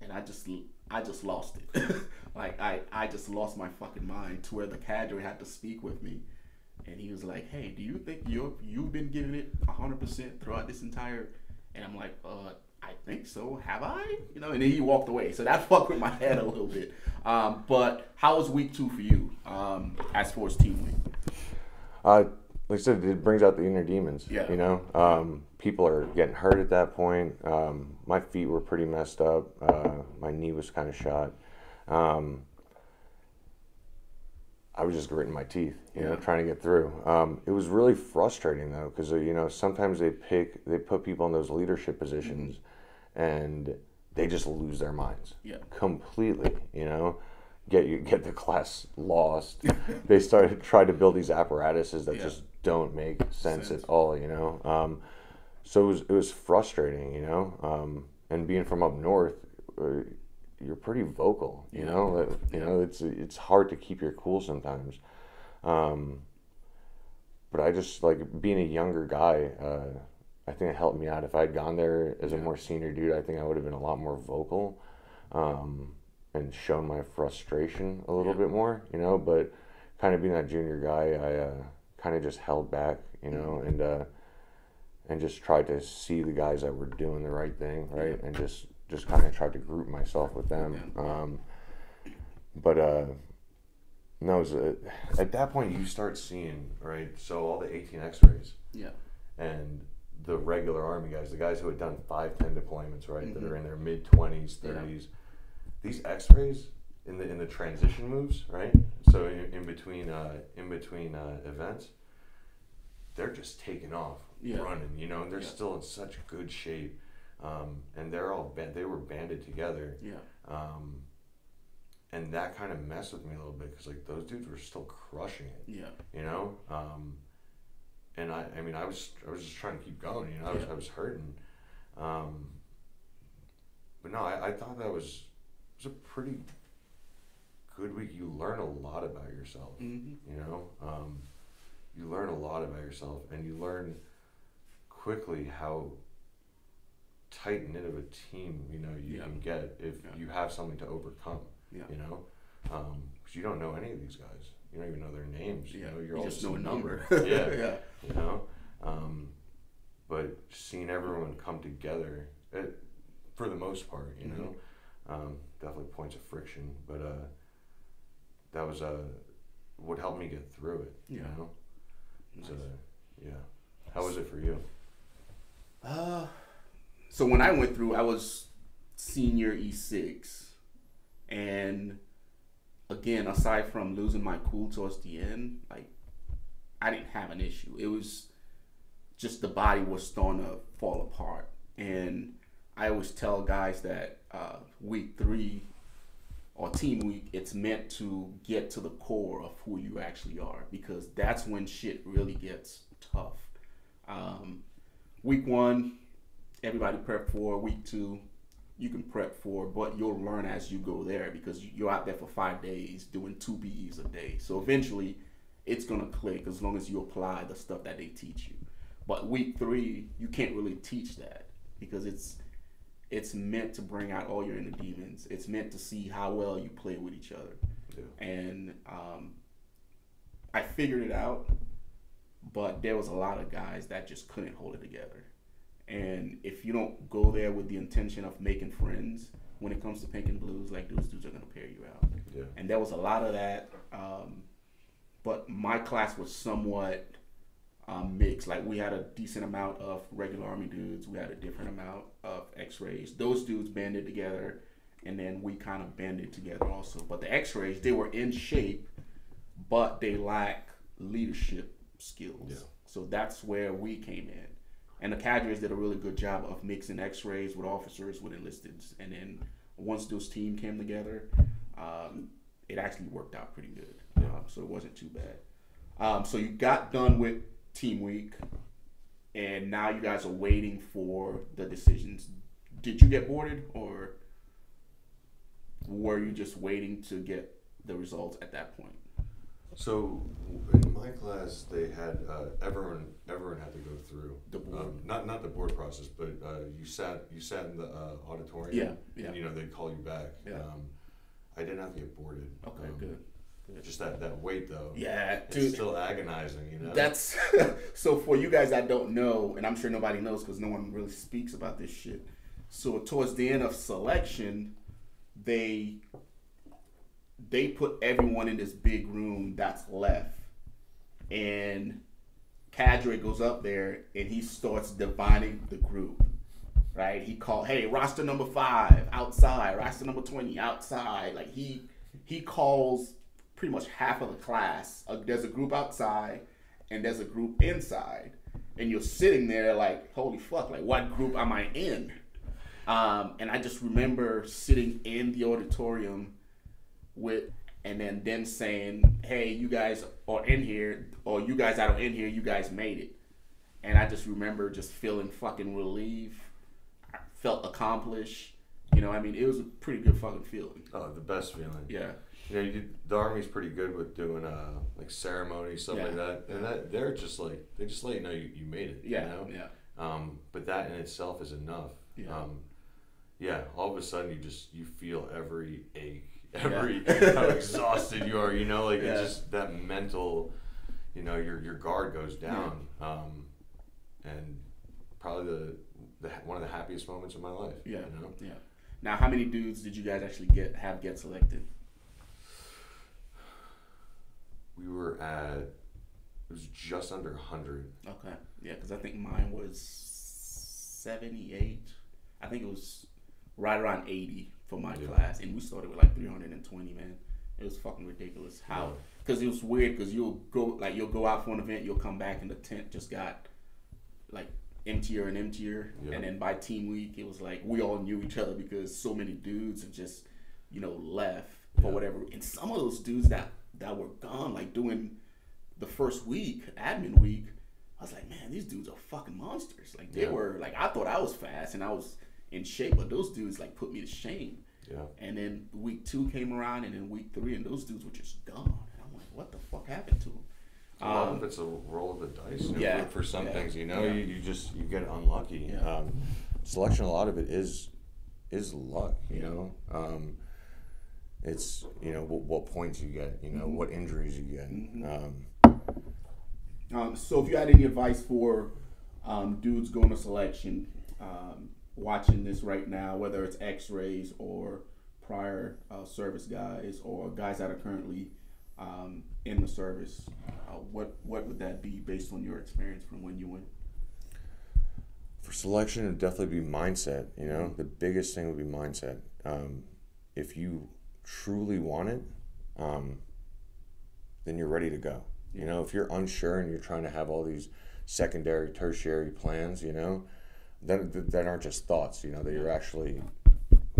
and I just, I just lost it. [laughs] like I, I just lost my fucking mind to where the cadre had to speak with me, and he was like, "Hey, do you think you you've been giving it hundred percent throughout this entire?" And I'm like, "Uh, I think so. Have I? You know?" And then he walked away, so that [laughs] fucked with my head a little bit. Um, but how was week two for you, um, as far as team week? Uh, like I said, it brings out the inner demons. Yeah. You know, um, people are getting hurt at that point. Um, my feet were pretty messed up. Uh, my knee was kind of shot. Um, I was just gritting my teeth, you know, Yeah. trying to get through. Um, it was really frustrating though, because you know sometimes they pick, they put people in those leadership positions, and they just lose their minds Yeah. completely. You know, get you get the class lost. [laughs] they started try to build these apparatuses that Yeah. just don't make sense, Sense. at all. You know, um, so it was it was frustrating. You know, um, and being from up north. Uh, you're pretty vocal, you Yeah. know. You know, it's it's hard to keep your cool sometimes. Um, but I just like being a younger guy. Uh, I think it helped me out. If I'd gone there as a more senior dude, I think I would have been a lot more vocal, um, and shown my frustration a little Yeah. bit more. You know, but kind of being that junior guy, I uh, kind of just held back. You know, Mm-hmm. and uh, and just tried to see the guys that were doing the right thing, right, and just just kind of tried to group myself with them. Um, but uh, no, it was, uh, at that point you start seeing right. So all the 18 X-rays Yeah. and the regular Army guys, the guys who had done five, ten deployments, right, that Mhm. are in their mid 20s, Yeah. 30s. These X-rays in the in the transition moves, right? So in, in between uh, in between uh, events, they're just taking off, Yeah. running, you know, and they're Yeah. still in such good shape, um, and they're all ba- they were banded together, Yeah. um, and that kind of messed with me a little bit because like those dudes were still crushing it Yeah. you know um, and I, I mean I was I was just trying to keep going you know I was, Yeah. I was hurting um, but no I, I thought that was was a pretty good week you learn a lot about yourself Mm-hmm. you know um, you learn a lot about yourself and you learn quickly how tight knit of a team, you know, you Yeah. can get if Yeah. you have something to overcome. Yeah. You know, because you don't know any of these guys. You don't even know their names. You Yeah, know, you're you all just know a a number. [laughs] yeah. [laughs] yeah. You know, um, but seeing everyone come together, it, for the most part, you Mhm. know, um, definitely points of friction. But uh, that was uh, what helped me get through it. You Yeah. know, Nice. so yeah. How was it for you? Uh, so when I went through, I was senior E6, and again, aside from losing my cool towards the end, like I didn't have an issue. It was just the body was starting to fall apart, and I always tell guys that uh, week three or team week, it's meant to get to the core of who you actually are because that's when shit really gets tough. Um, week one, everybody prep for. Week two, you can prep for, but you'll learn as you go there because you're out there for five days doing two PEs a day. So eventually, it's gonna click as long as you apply the stuff that they teach you. But week three, you can't really teach that because it's it's meant to bring out all your inner demons. It's meant to see how well you play with each other. Yeah. And um, I figured it out, but there was a lot of guys that just couldn't hold it together. And if you don't go there with the intention of making friends, when it comes to pink and blues, like those dudes are gonna pair you out. Yeah. And there was a lot of that. Um, but my class was somewhat um, mixed. Like we had a decent amount of regular army dudes. We had a different amount of X-rays. Those dudes banded together, and then we kind of banded together also. But the X-rays, they were in shape, but they lack leadership skills. Yeah. So that's where we came in. And the cadres did a really good job of mixing X-rays with officers, with enlisted. and then once those team came together, um, it actually worked out pretty good. Um, so it wasn't too bad. Um, so you got done with team week, and now you guys are waiting for the decisions. Did you get boarded, or were you just waiting to get the results at that point? So in my class, they had uh, everyone everyone had to go through The board. Um, not not the board process, but uh, you sat you sat in the uh, auditorium. Yeah, yeah. And, you know they call you back. Yeah. Um, I didn't have to get boarded. Okay, Um, good. good. Just that that wait though. Yeah, It's dude. still agonizing, you know. That's [laughs] so for you guys that don't know, and I'm sure nobody knows because no one really speaks about this shit. So towards the end of selection, they they put everyone in this big room that's left, and Cadre goes up there and he starts dividing the group. Right? He called, hey, roster number five outside, roster number twenty outside. Like he he calls pretty much half of the class. Uh, there's a group outside and there's a group inside, and you're sitting there like, holy fuck, like what group am I in? Um, and I just remember sitting in the auditorium with, and then them saying, hey, you guys are in here, or you guys that are in here, you guys made it. And I just remember just feeling fucking relief. I felt accomplished. You know, I mean, it was a pretty good fucking feeling. oh, the best feeling. Yeah. You know, you, the army's pretty good with doing uh like ceremonies stuff like that, and that they're just like they just let you know you, you made it. Yeah. You know? Yeah. Um, but that in itself is enough. Yeah. Um, yeah. All of a sudden, you just you feel every ache, [laughs] every Yeah. how exhausted you are. You know, like Yeah. it's just that mental. You know, your your guard goes down. Um, and probably the, the one of the happiest moments of my life. Yeah. You know. Yeah. Now, how many dudes did you guys actually get have get selected? We were at it was just under hundred. Okay. Yeah, because I think mine was seventy-eight. I think it was right around eighty for my Yeah. class, and we started with like three hundred and twenty. Man, it was fucking ridiculous. How? Because it was weird. Because you'll go like you'll go out for an event, you'll come back, and the tent just got like emptier and emptier. Yeah. And then by team week, it was like we all knew each other because so many dudes have just you know left for Yeah. whatever. And some of those dudes that that were gone, like doing the first week, admin week, I was like, man, these dudes are fucking monsters. Like they Yeah. were like I thought I was fast and I was in shape, but those dudes like put me to shame. Yeah. And then week two came around, and then week three, and those dudes were just gone. And I'm like, what the fuck happened to them? A lot Um, of it's a roll of the dice. yeah, for, for some yeah, things, you know, yeah. you, you just you get unlucky. Yeah. Um, selection, a lot of it is is luck. You know, um, it's you know what, what points you get. You know what injuries you get. Um, Um, so if you had any advice for um, dudes going to selection, um, watching this right now, whether it's X-rays or prior uh, service guys or guys that are currently um, in the service, uh, what what would that be based on your experience from when you went? for selection, it'd definitely be mindset. You know, the biggest thing would be mindset. Um, if you truly want it, um, then you're ready to go. You know, if you're unsure and you're trying to have all these secondary, tertiary plans, you know, that that aren't just thoughts. You know, that you're actually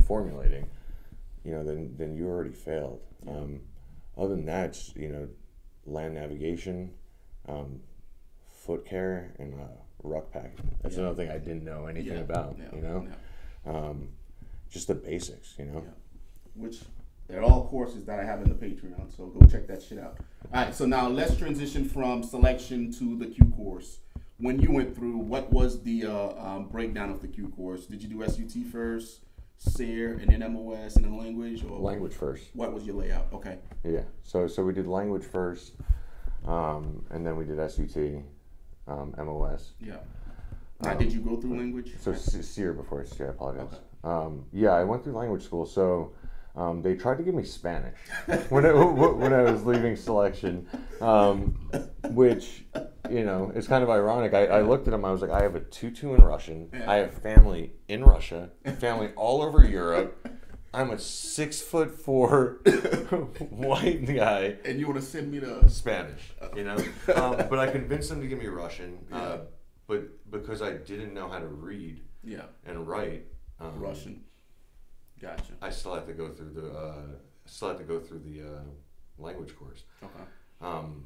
formulating. You know, then then you already failed. Um, other than that, it's, you know, land navigation, um, foot care, and uh, ruck packing. That's another thing I didn't know anything about. yeah, you know, yeah. um, just the basics. You know. Yeah. which they're all courses that I have in the Patreon. So go check that shit out. All right, so now let's transition from selection to the Q course. When you went through, what was the uh, um, breakdown of the Q course? Did you do SUT first, SERE, and then MOS, and then language, or Language first. What was your layout? Okay, Yeah. So so we did language first, um, and then we did SUT, um, MOS. yeah. Now, did you go through language? So SERE before SUT. I apologize. Um, yeah, I went through language school. So um, they tried to give me Spanish when I, [laughs] when I was leaving selection, um, which you know it's kind of ironic. I, I looked at them. I was like, I have a tutu in Russian. I have family in Russia, family all over Europe. I'm a six foot four [laughs] white guy. and you want to send me the Spanish, you know. [laughs] Um, but I convinced them to give me Russian, uh, Yeah. but because I didn't know how to read yeah and write um, Russian? Gotcha. I still had to go through the uh, still had to go through the uh, language course, Okay. um,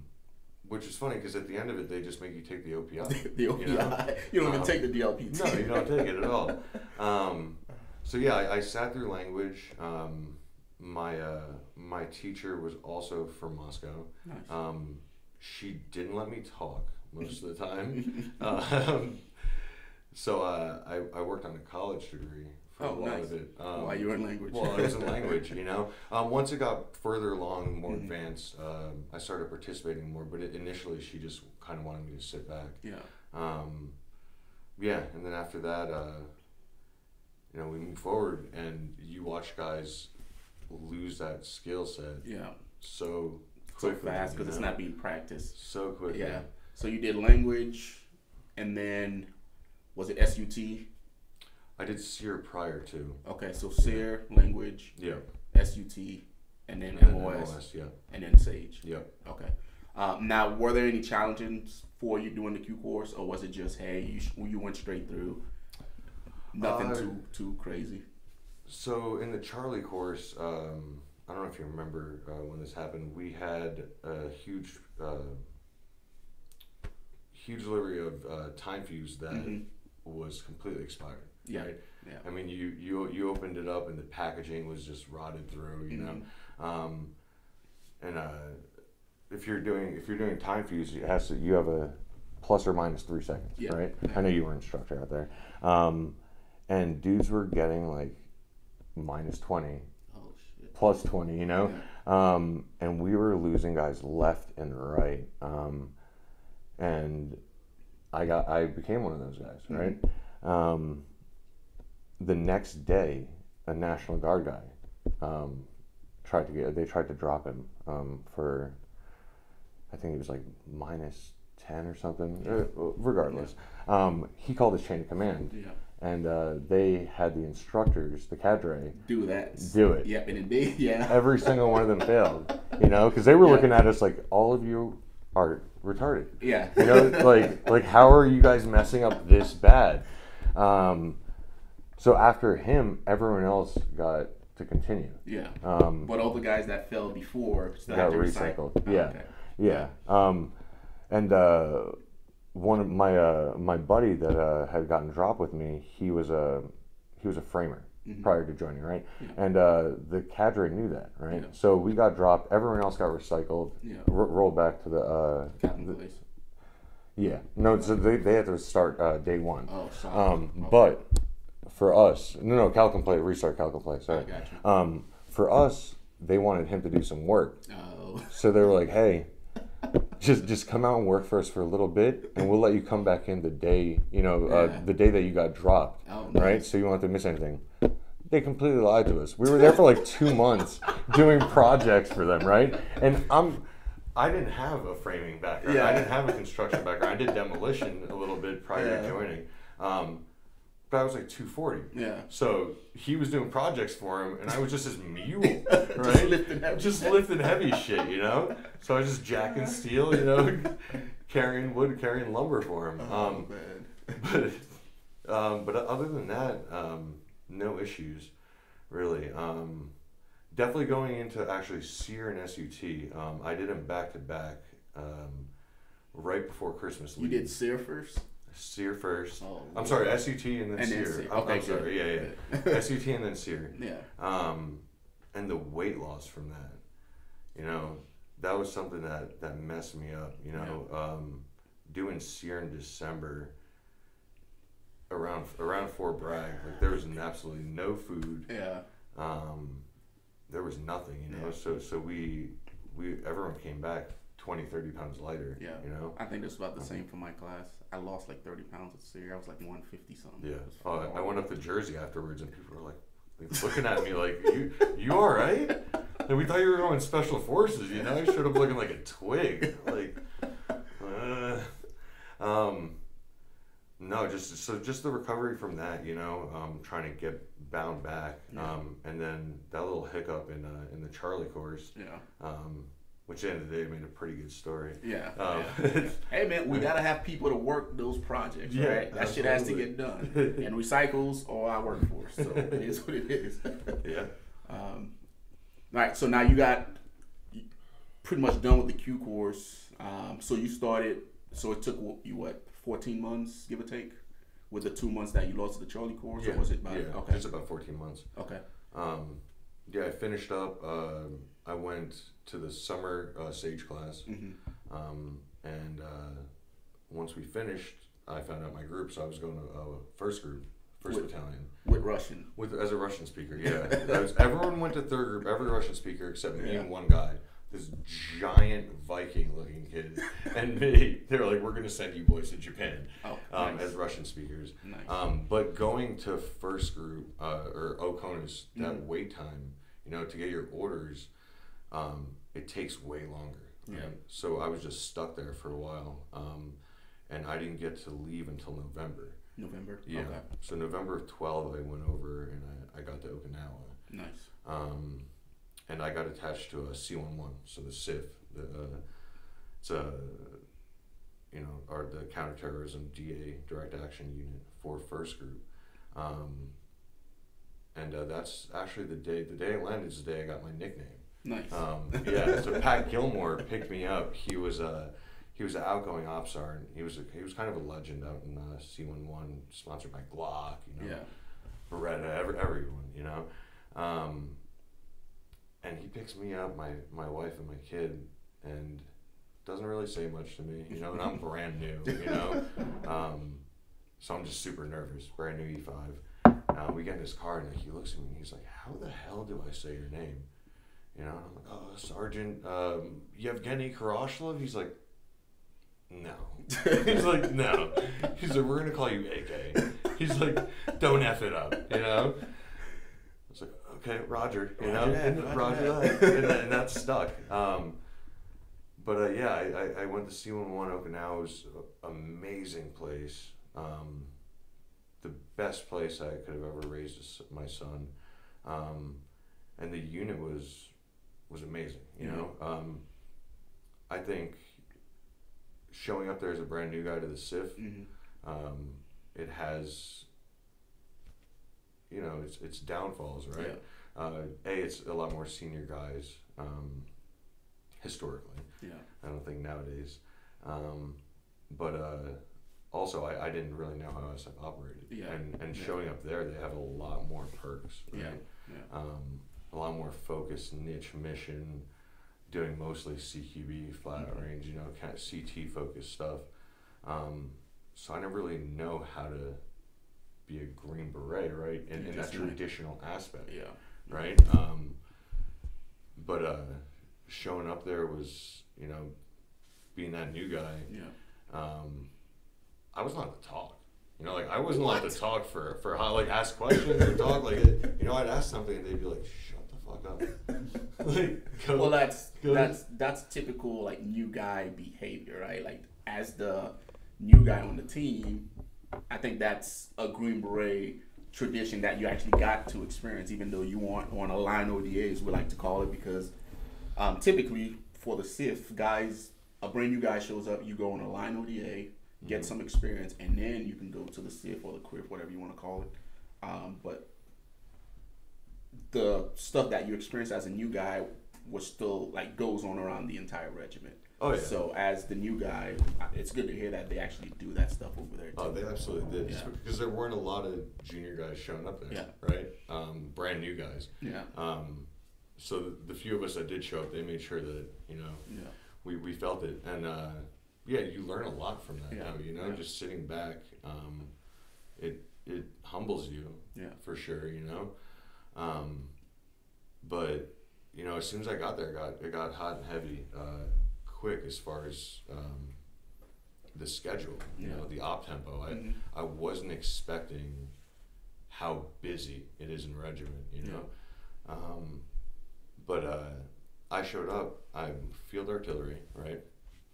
which is funny because at the end of it they just make you take the OPI. [laughs] The OPI. [laughs] You, know? don't even Um, take the DLP. No, you don't take it at all. Um, so yeah, I, I sat through language. Um, my uh, my teacher was also from Moscow. Nice. Um, she didn't let me talk most of the time. [laughs] um, so uh, I, I worked on a college degree for Oh, a lot nice. of it. Um, While you were in language. well, I was in [laughs] language, you know. Um, once it got further along, more Mhm. advanced, um, I started participating more. But it, initially, she just kind of wanted me to sit back. Yeah. Um, yeah, and then after that, uh, you know, we move forward, and you watch guys lose that skill set Yeah. so So quickly, fast because it's not being practiced. so quickly. Yeah. So you did language, and then was it SUT? I did SERE prior to. Okay, so SERE, language, Yeah. SUT, and then And MOS, yeah. and then Sage. Yeah. Okay. Um, now, were there any challenges for you doing the Q course, or was it just hey, you sh- you went straight through? Nothing Uh, too too crazy. So in the Charlie course, um, I don't know if you remember uh, when this happened. We had a huge, uh, huge delivery of uh, time fuse that Mhm. was completely expired. Yeah. Right? Yeah. I mean, you you you opened it up and the packaging was just rotted through. You know, um, and uh, if you're doing if you're doing time fuse, it has to you have a plus or minus three seconds, Yeah. right? I know you were an instructor out there, um, and dudes were getting like minus twenty, Oh shit. plus twenty, you know, um, and we were losing guys left and right, um, and I got I became one of those guys, right? Um, the next day, a National Guard guy um, tried to get. They tried to drop him um, for. I think he was like minus ten or something. Uh, regardless, um, he called his chain of command, Yeah. and uh, they had the instructors, the cadre, Do that. do it. Yep, and indeed, yeah. [laughs] Every single one of them failed. You know, because they were Yeah. looking at us like all of you are retarded. Yeah. You know, like like how are you guys messing up this bad? Um, so after him, everyone else got to continue. yeah. Um, But all the guys that fell before still Got had to recycled. recycle. Oh, Yeah. okay. yeah. Um, and uh, one of my uh, my buddy that uh, had gotten dropped with me, he was a he was a framer Mhm. prior to joining, right? Yeah. And uh, the cadre knew that, right? Yeah. So we got dropped. Everyone else got recycled. Yeah. ro- rolled back to the uh, Captain the- yeah. No, so they, they had to start uh, day one. Oh, sorry. Um, Okay. but for us, no, no, Calcum play, restart Calcum play. Sorry. got you. Um, for us, they wanted him to do some work, Oh, so they were like, "Hey, [laughs] just just come out and work for us for a little bit, and we'll let you come back in the day, you know, uh, Yeah. the day that you got dropped, oh, right? So you won't have to miss anything." They completely lied to us. We were there for like two months [laughs] doing projects for them, right? And I'm, I didn't have a framing background. Yeah. I didn't have a construction background. I did demolition a little bit prior Yeah. to joining, um, but I was like 240. Yeah. So he was doing projects for him, and I was just his mule, [laughs] Just right? lifting heavy Just lifting heavy shit, you know. So I was just jacking [laughs] steel, you know, carrying wood, carrying lumber for him. Oh, Um, man. [laughs] but um, but other than that, um, no issues, really. Um, definitely going into actually SERE and SUT. Um, I did them back to back, um, right before Christmas. You leave. did SERE first? SERE first. Oh, I'm sorry, SUT and then And then SERE. SERE. I'm, Okay, I'm good. sorry, yeah, yeah. SUT and then SERE. [laughs] Yeah. Um, and the weight loss from that, you know, that was something that, that messed me up. You know, um, doing SERE in December around around Fort Bragg, like there was absolutely no food. Yeah. Um, there was nothing, you know. Yeah. So so we we everyone came back 20, 30 pounds lighter. Yeah. You know. I think it's about the same for my class. I lost like 30 pounds at SERE. I was like 150 something. Yeah. Oh, I- went up to Jersey afterwards, and people were like, like looking at me like, "You, you all right?" And we thought you were going special forces. You know, I showed up looking like a twig. Like, uh, um, no, just so just the recovery from that. You know, um, trying to get bound back, um, and then that little hiccup in uh, in the Charlie course, Yeah. um, which at the end of the day made a pretty good story. Yeah. Um, yeah. [laughs] Hey man, we gotta have people to work those projects, Yeah, right? That shit has to get done. [laughs] And recycles or our workforce. So it is what it is. [laughs] yeah. Um, all right, so now you got pretty much done with the Q course. Um, so you started. So it took you what, fourteen months, give or take, with the two months that you lost to the Charlie course, Yeah. or was it about? yeah. Okay, Just about fourteen months. okay, Um, yeah, I finished up. Um I went to the summer uh, sage class, hmm um, and uh, once we finished, I found out my group. So I was going to uh, first group, first With- battalion, with Russian. with as a Russian speaker. Yeah, [laughs] was, everyone went to third group. Every Russian speaker except me Yeah. and one guy. This giant Viking-looking kid, [laughs] and me. They were like, "We're gonna send you boys to Japan Oh, um, nice. as Russian speakers." nice. Um, but going to first group uh, or Oconus, that Mhm. wait time, you know, to get your orders, um, it takes way longer. Yeah. So I was just stuck there for a while, um, and I didn't get to leave until November. November. Yeah. Okay. So November of twelve, I went over and I, I got to Okinawa, Nice. um, and I got attached to a C one one, so the CIF, the uh, it's a you know, are the counterterrorism DA direct action unit for first group. Um, and uh, that's actually the day the day I landed is the day I got my nickname. Nice. Um, yeah, so [laughs] Pat Gilmore picked me up. He was a he was an outgoing op sergeant. He was a, he was kind of a legend out in uh, C one one, sponsored by Glock, you know, yeah. Beretta, every, everyone, you know. Um, and he picks me up, my my wife and my kid, and doesn't really say much to me, you know. And I'm [laughs] brand new, you know. Um, so I'm just super nervous, brand new E5. Uh, we get in his car and he looks at me and he's like, "How the hell do I say your name?" You know, I'm like, "Oh, Sergeant um, Yevgeny Karashlov." He's like, "No." [laughs] he's like, "No." He's like, "We're gonna call you AK." He's like, "Don't f it up," you know. I was like, "Okay, Roger," you know, Roger and, Roger Roger and, that, and that stuck. Um, but uh, yeah, I, I, I went to C11 Okinawa. It was an amazing place. Um, the best place I could have ever raised my son. Um, and the unit was was amazing. You Yeah. know, um, I think showing up there as a brand new guy to the CIF, hmm um, it has you know its its downfalls, right? Uh, a, it's a lot more senior guys um, historically. Yeah. I don't think nowadays. Um, but uh, also, I, I didn't really know how SF operated. Yeah. And, and Yeah. showing up there, they have a lot more perks. Right? Yeah. Yeah. Um, a lot more focused niche mission, doing mostly CQB, flat Mhm. range, you know, kind of CT focused stuff. Um, so I never really know how to be a Green Beret, right? In, in that traditional aspect, Yeah. right? Um, but uh, showing up there was, you know, being that new guy. Yeah. Um, I wasn't allowed to talk. You know, like I wasn't allowed to talk for for how like ask questions or talk like you know I'd ask something and they'd be like shut fuck up. [laughs] like go, Well, that's go- that's that's typical like new guy behavior, right? Like as the new guy on the team, I think that's a Green Beret tradition that you actually got to experience, even though you weren't on a line ODA, as we like to call it, because um, typically for the CIF guys, a brand new guy shows up, you go on a line ODA, get some experience, and then you can go to the CIF or the QUIF, whatever you want to call it. Um, but the stuff that you experience as a new guy was still like goes on around the entire regiment. Oh yeah. So as the new guy, it's good to hear that they actually do that stuff over there. Too. Oh, they absolutely did. Yeah. Because there weren't a lot of junior guys showing up there, Yeah. right? Um, brand new guys. yeah, Um, so the, the few of us that did show up, they made sure that you know yeah, we, we felt it, and uh, yeah, you learn a lot from that. Yeah, though, you know, yeah. just sitting back, um, it it humbles you yeah, for sure. You know, um, but you know, as soon as I got there, it got it got hot and heavy, uh, quick as far as um, the schedule. You Yeah. know, the op tempo. I Mhm. I wasn't expecting how busy it is in regiment. You know, um, but uh, I showed up. I'm field artillery, right,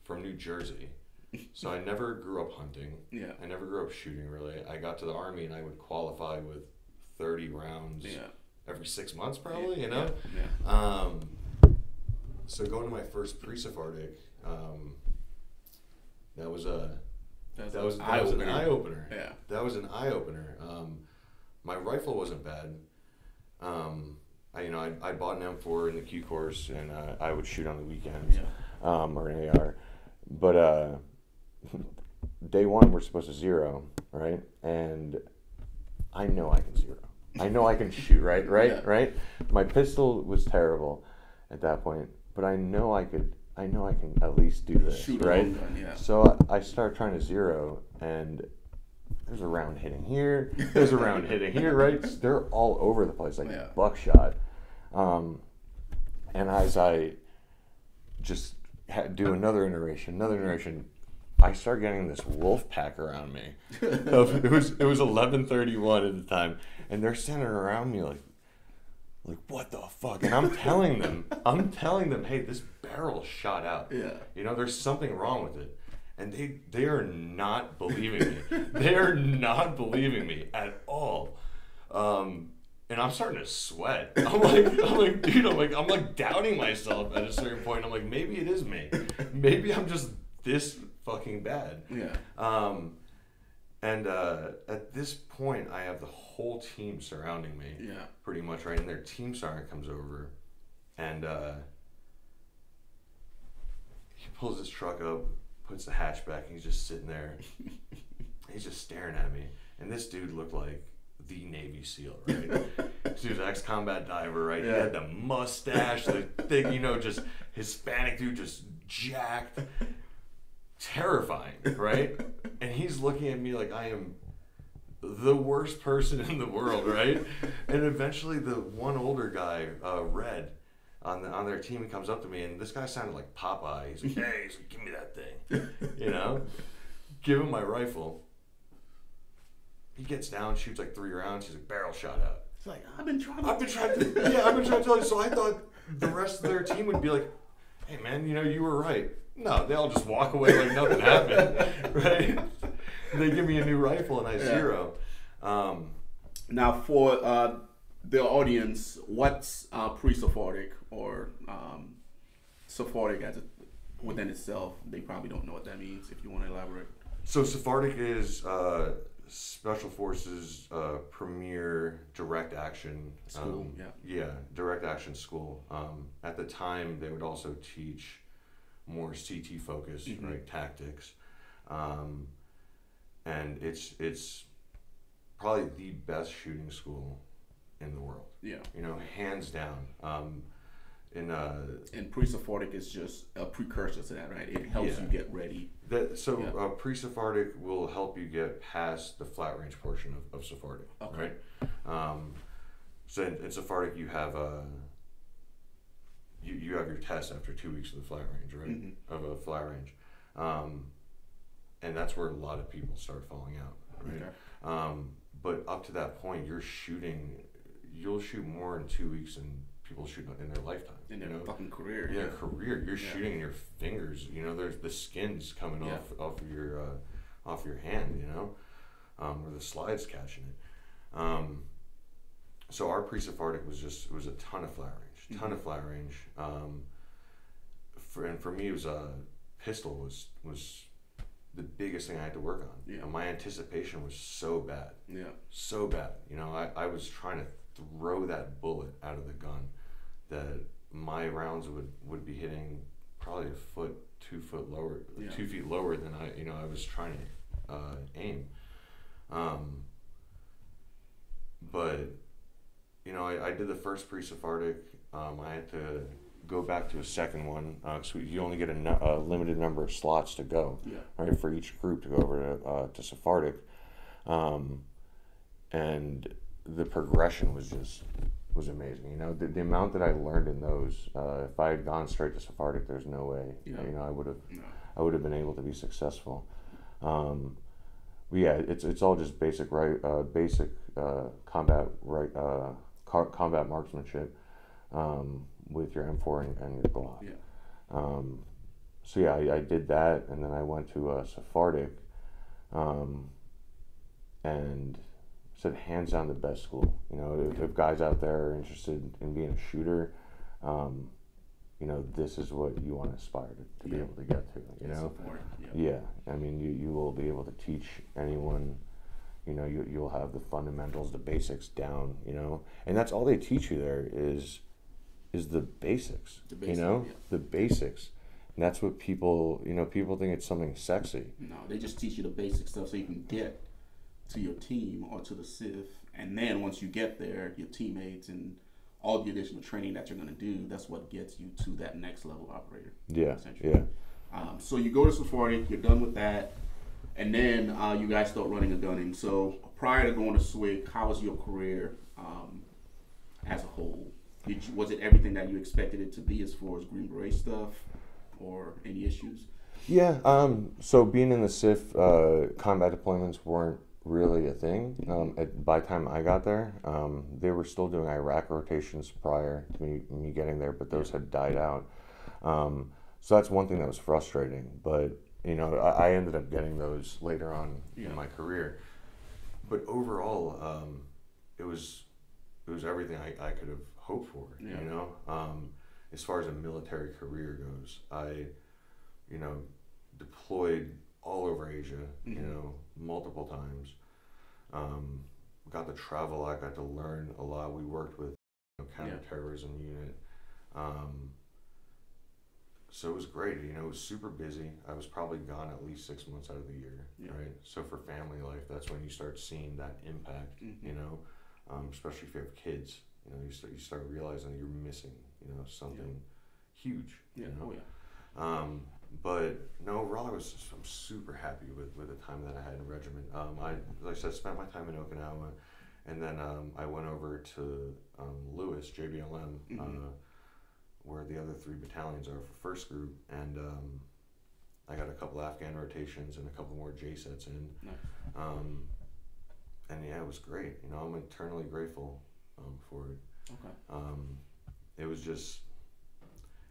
from New Jersey. [laughs] So I never grew up hunting. yeah, I never grew up shooting really. I got to the army and I would qualify with 30 rounds yeah. Every six months, probably. You know. yeah, Um, so going to my first pre-SFARTAETC, um, that was a That's that was an that was an eye opener. Yeah, That was an eye opener. Um, my rifle wasn't bad. Um, I, you know, I, I bought an M4 in the Q course, and uh, I would shoot on the weekends, yeah, um, or an AR. But uh, [laughs] day one, we're supposed to zero, right? And I know I can zero. I know I can shoot, right? Right? Yeah. Right? My pistol was terrible at that point, but I know I could. I know I can at least do this, shoot right? gun, yeah, So I I start trying to zero, and there's a round hitting here, there's a round hitting here, [laughs] right? They're all over the place, like Yeah. buckshot. Um, and as I just ha- do another iteration, another iteration, I start getting this wolf pack around me. [laughs] It was it was eleven thirty one at the time, and they're standing around me like, like what the fuck? And I'm telling them, [laughs] I'm telling them, hey, this barrel shot out. yeah, You know, there's something wrong with it. And they they are not believing me. [laughs] they are not believing me at all. Um, and I'm starting to sweat. [laughs] I'm like, I'm like, dude, I'm like, I'm like doubting myself at a certain point. I'm like, maybe it is me. Maybe I'm just this fucking bad. yeah, Um, and uh, at this point, I have the whole team surrounding me. Yeah. pretty much right and their team sergeant comes over and uh, he pulls his truck up puts the hatchback and he's just sitting there. [laughs] He's just staring at me. And this dude looked like the navy seal right? [laughs] This dude's an ex-combat diver right? Yeah. he had the mustache the thing, you know just hispanic dude just jacked terrifying right [laughs] and he's looking at me like i am the worst person in the world, right? [laughs] and eventually, the one older guy, uh, Red, on the, on their team, he comes up to me, and this guy sounded like Popeye. He's like, "Hey, he's like, give me that thing," you know. Give him my rifle. He gets down, shoots like three rounds. He's like, "Barrel shot out." It's like I've been trying. To I've been trying to, [laughs] yeah, I've been trying to tell you. So I thought the rest of their team would be like, "Hey, man, you know, you were right." No, they all just walk away like nothing happened, [laughs] right? They give me a new rifle and I Yeah. zero. Um, Now, for uh, the audience, what's uh, pre-SFARTAETC or um, SFARTAETC as a, within itself? They probably don't know what that means. If you want to elaborate. so SFARTAETC is uh, Special Forces uh, premier direct action School, um, yeah. yeah, direct action school. Um, at the time, they would also teach more CT focused, Mhm. right, tactics, um, and it's it's probably the best shooting school in the world. Yeah. You know, hands down. Um, in uh, And pre-SFARTAETC is just a precursor to that, right? It helps Yeah. you get ready That, so Yeah. uh, pre-SFARTAETC will help you get past the flat range portion of, of SFARTAETC, Okay. right? Um, so in, in SFARTAETC you have a you, you have your test after two weeks of the flat range, right? Mhm. Of a flat range, um, and that's where a lot of people start falling out, right? Okay. Um, but up to that point, you're shooting. You'll shoot more in two weeks than people shoot in their lifetime. In you their know? fucking career. yeah, career. You're Yeah. shooting in your fingers. You know, there's the skin's coming Yeah. off off of your uh, off your hand. You know, um, or the slides catching it. Um, so our pre-SFARTAETC was just it was a ton of flat range, ton Mhm. of flat range. Um, for and for me, it was a pistol was was the biggest thing I had to work on. Yeah. And my anticipation was so bad Yeah. so bad. You know, I, I was trying to throw that bullet out of the gun that my rounds would, would be hitting probably a foot, two foot lower, Yeah. two feet lower than I, you know, I was trying to uh, aim. Um, but, you know, I, I did the first pre-SFARTAETC. Um, I had to go back to a second one because you only get a, a limited number of slots to go Yeah. right, for each group to go over to, uh, to SFARTAETC. Um, and the progression was just was amazing. You know, the, the amount that I learned in those. Uh, if I had gone straight to SFARTAETC, there's no way. Yeah. You know, I would have No. I would have been able to be successful. Um, but yeah, it's it's all just basic right, uh, basic uh, combat right, uh, car, combat marksmanship um, with your M4 and, and your Glock. Yeah. Um, so yeah, I, I did that, and then I went to uh, SFARTAETC, um, and said hands down the best school. You know, if, if guys out there are interested in being a shooter, um, you know, this is what you want to aspire to, to be able to get to. You know, Yeah. yeah, I mean, you, you will be able to teach anyone, you know, you, you'll have the fundamentals, the basics down, you know, and that's all they teach you there is, is the basics, The you know, yeah. the basics. And that's what people, you know, people think it's something sexy. No, they just teach you the basic stuff so you can get to your team or to the CIF. And then once you get there, your teammates and all the additional training that you're going to do, that's what gets you to that next level operator. Yeah, yeah. Um, so you go to SFARTAETC, you're done with that, and then uh, you guys start running a gunning. So prior to going to SWIG, how was your career um, as a whole? Did you, was it everything that you expected it to be as far as Green Beret stuff, or any issues? Yeah. Um, so being in the CIF, uh, combat deployments weren't really a thing. Um, at, by the time I got there, um, they were still doing Iraq rotations prior to me, me getting there, but those had died out. Um, so that's one thing that was frustrating. But you know, I, I ended up getting those later on Yeah. in my career. But overall, um, it was it was everything I, I could have hoped for. Yeah. You know, um, as far as a military career goes, I you know, deployed all over Asia, you Mhm. know, multiple times. Um, got to travel. I got to learn a lot. We worked with you know, counterterrorism unit. Um, so it was great. You know, it was super busy. I was probably gone at least six months out of the year, Yeah. right? So for family life, that's when you start seeing that impact. Mhm. You know, um, especially if you have kids. You know, you start you start realizing that you're missing. You know, something huge. Yeah. You know? Oh yeah. Um, but no, overall, I was just, I'm super happy with, with the time that I had in regiment. Um, I like I said, spent my time in Okinawa, and then um, I went over to um, Lewis JBLM, Mhm. uh, where the other three battalions are for first group, and um, I got a couple Afghan rotations and a couple more JCETs in. Nice. Um, and yeah, it was great. You know, I'm eternally grateful um, for it Okay. um, it was just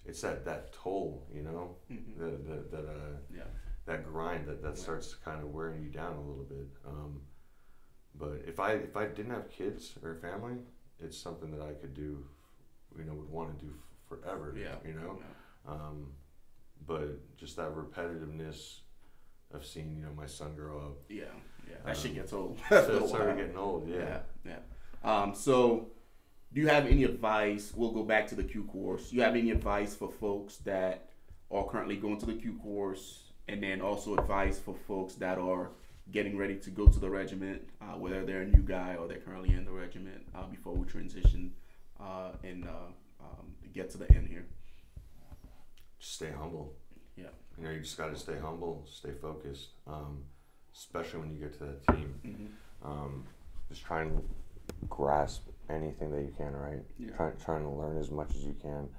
it's that that toll you know Mhm. that that, that uh Yeah. that grind that that Yeah. starts kind of wearing you down a little bit um but if i if i didn't have kids or family it's something that i could do you know would want to do f- forever Yeah. you know Yeah. um but just that repetitiveness of seeing you know my son grow up Yeah, yeah, that shit Um, gets old. [laughs] so it started getting old yeah yeah, yeah. Um, so, do you have any advice? We'll go back to the Q course. Do you have any advice for folks that are currently going to the Q course, and then also advice for folks that are getting ready to go to the regiment, uh, whether they're a new guy or they're currently in the regiment, uh, before we transition uh, and uh, um, get to the end here? just stay humble Yeah. You know, you just got to stay humble, stay focused, um, especially when you get to that team. Mm-hmm. Um, just try and grasp anything that you can, right? Yeah. Try, trying to learn as much as you can,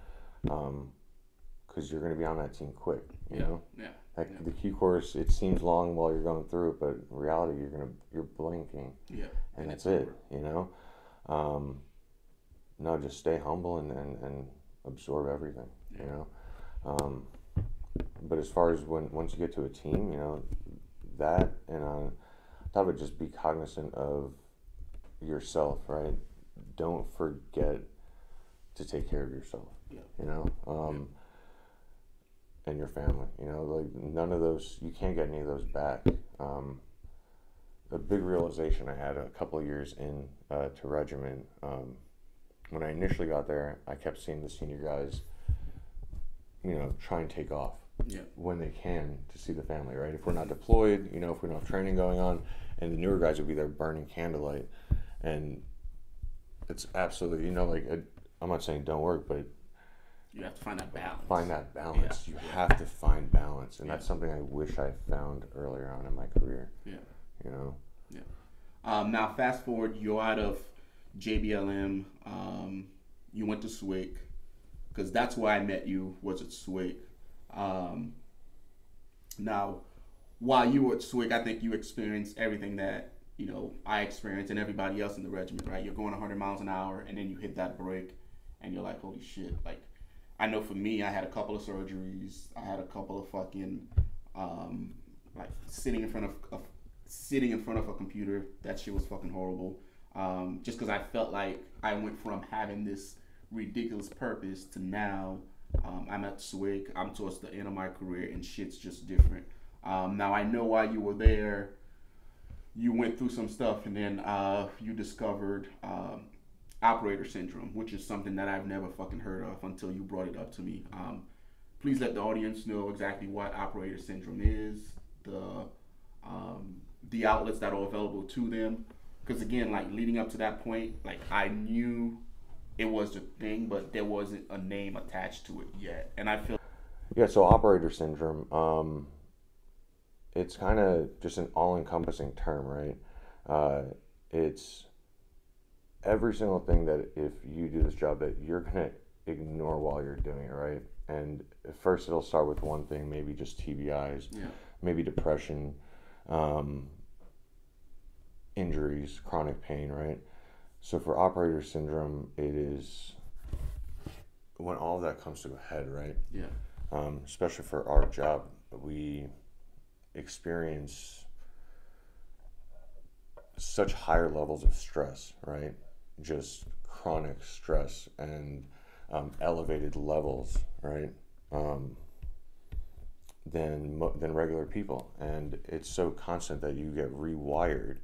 because you're going to be on that team quick. You Yeah. know, Yeah. like Yeah. the Q course, it seems long while you're going through it, but in reality, you're gonna you're blinking, Yeah. and it's that's it. You know, um, no, just stay humble and, and, and absorb everything. Yeah. You know, um, but as far as when once you get to a team, you know, that and on top of it, just be cognizant of yourself, right? Don't forget to take care of yourself. Yeah. You know, um, and your family. You know, like none of those. You can't get any of those back. Um, a big realization I had a couple of years in uh, to regiment. Um, when I initially got there, I kept seeing the senior guys, you know, try and take off Yeah. when they can to see the family, right? If we're not deployed, you know, if we don't have training going on, and the newer guys would be there burning candlelight, and it's absolutely, you know, like i I'm not saying don't work, but You have to find that balance. find that balance. Yeah. You have to find balance, and Yeah. that's something I wish I found earlier on in my career. Yeah. You know, Um, now, fast forward, you're out of JBLM. Um, you went to SWIC because that's where I met you. Was at SWIC. Um, now, while you were at SWIC, I think you experienced everything that you know I experienced and everybody else in the regiment. Right? You're going 100 miles an hour, and then you hit that break, and you're like, "Holy shit!" Like, I know for me, I had a couple of surgeries. I had a couple of fucking um, like sitting in front of, of sitting in front of a computer. That shit was fucking horrible. Um, just because I felt like I went from having this ridiculous purpose to now um, I'm at SWIC. I'm towards the end of my career, and shit's just different. Um, now I know why you were there. You went through some stuff, and then uh, you discovered um, operator syndrome, which is something that I've never fucking heard of until you brought it up to me. Um, please let the audience know exactly what operator syndrome is, the um, the outlets that are available to them. Because again, like leading up to that point, like I knew it was a thing, but there wasn't a name attached to it yet, and I feel yeah. So operator syndrome. Um, it's kind of just an all-encompassing term, right? Uh, it's every single thing that if you do this job that you're gonna ignore while you're doing it, right? And first it'll start with one thing, maybe just TBIs, yeah, maybe depression, um, injuries, chronic pain, right? So for operator syndrome, it is when all of that comes to a head, right? yeah, Um, especially for our job, we experience such higher levels of stress, right? Just chronic stress and um, elevated levels, right? Um, than than regular people, and it's so constant that you get rewired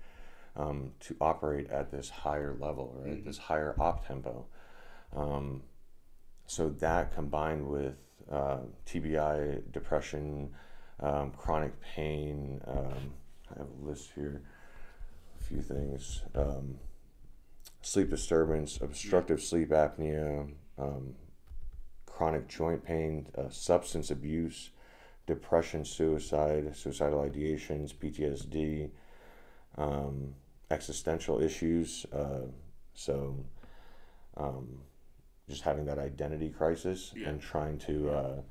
um, to operate at this higher level, right? Mhm. This higher op tempo. Um, so that combined with uh, TBI, depression, um, chronic pain. Um, I have a list here. A few things. Um, sleep disturbance, obstructive sleep apnea, um, chronic joint pain, uh, substance abuse, depression, suicide, suicidal ideations, PTSD, um, existential issues. Uh, so, um, just having that identity crisis Yeah. and trying to uh,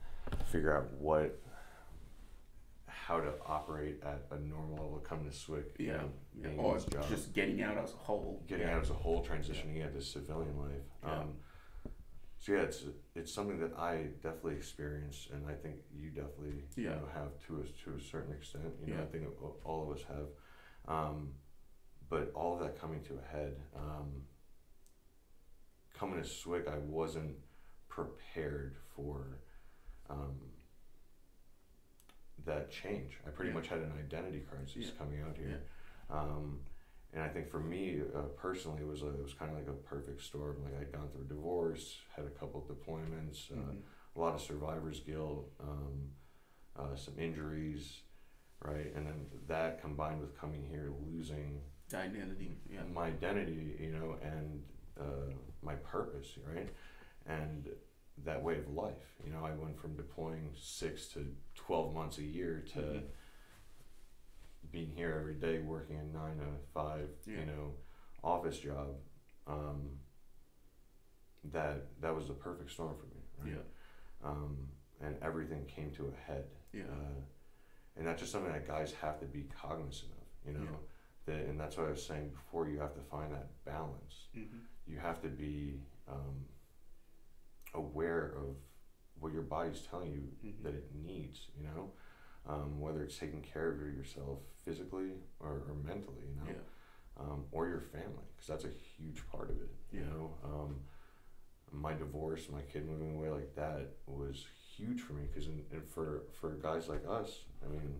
figure out what, how to operate at a normal level, come to SWIC, you yeah, know, yeah. being or job just getting out as a whole. getting yeah. out as a whole, transitioning into civilian life. Yeah. Um, so yeah, it's it's something that I definitely experienced, and I think you definitely you Yeah. know, have to a to a certain extent. You know, Yeah. I think all of us have. Um, but all of that coming to a head, um, coming to SWIC, I wasn't prepared for um, that change. I pretty Yeah. much had an identity crisis Yeah. coming out here. Um, and I think for me uh, personally, it was a, it was kind of like a perfect storm. Like I'd gone through a divorce, had a couple of deployments, uh, Mhm. a lot of survivor's guilt, um, uh, some injuries, right? And then that combined with coming here, losing The identity. Yeah. my identity, you know, and uh, my purpose, right? And that way of life. You know, I went from deploying six to twelve months a year to Mhm. being here every day, working a nine to five, Yeah. you know, office job. Um, that that was the perfect storm for me. Right? Yeah. Um, and everything came to a head. Yeah. Uh, and that's just something that guys have to be cognizant of. You know. Yeah. That, and that's what I was saying before. You have to find that balance Mhm. you have to be um, aware of what your body's telling you Mhm. that it needs, you know, um, whether it's taking care of yourself physically or, or mentally, you know, Yeah. um, or your family, because that's a huge part of it, you know. Um, my divorce, my kid moving away like that was huge for me because and for for guys like us, I mean,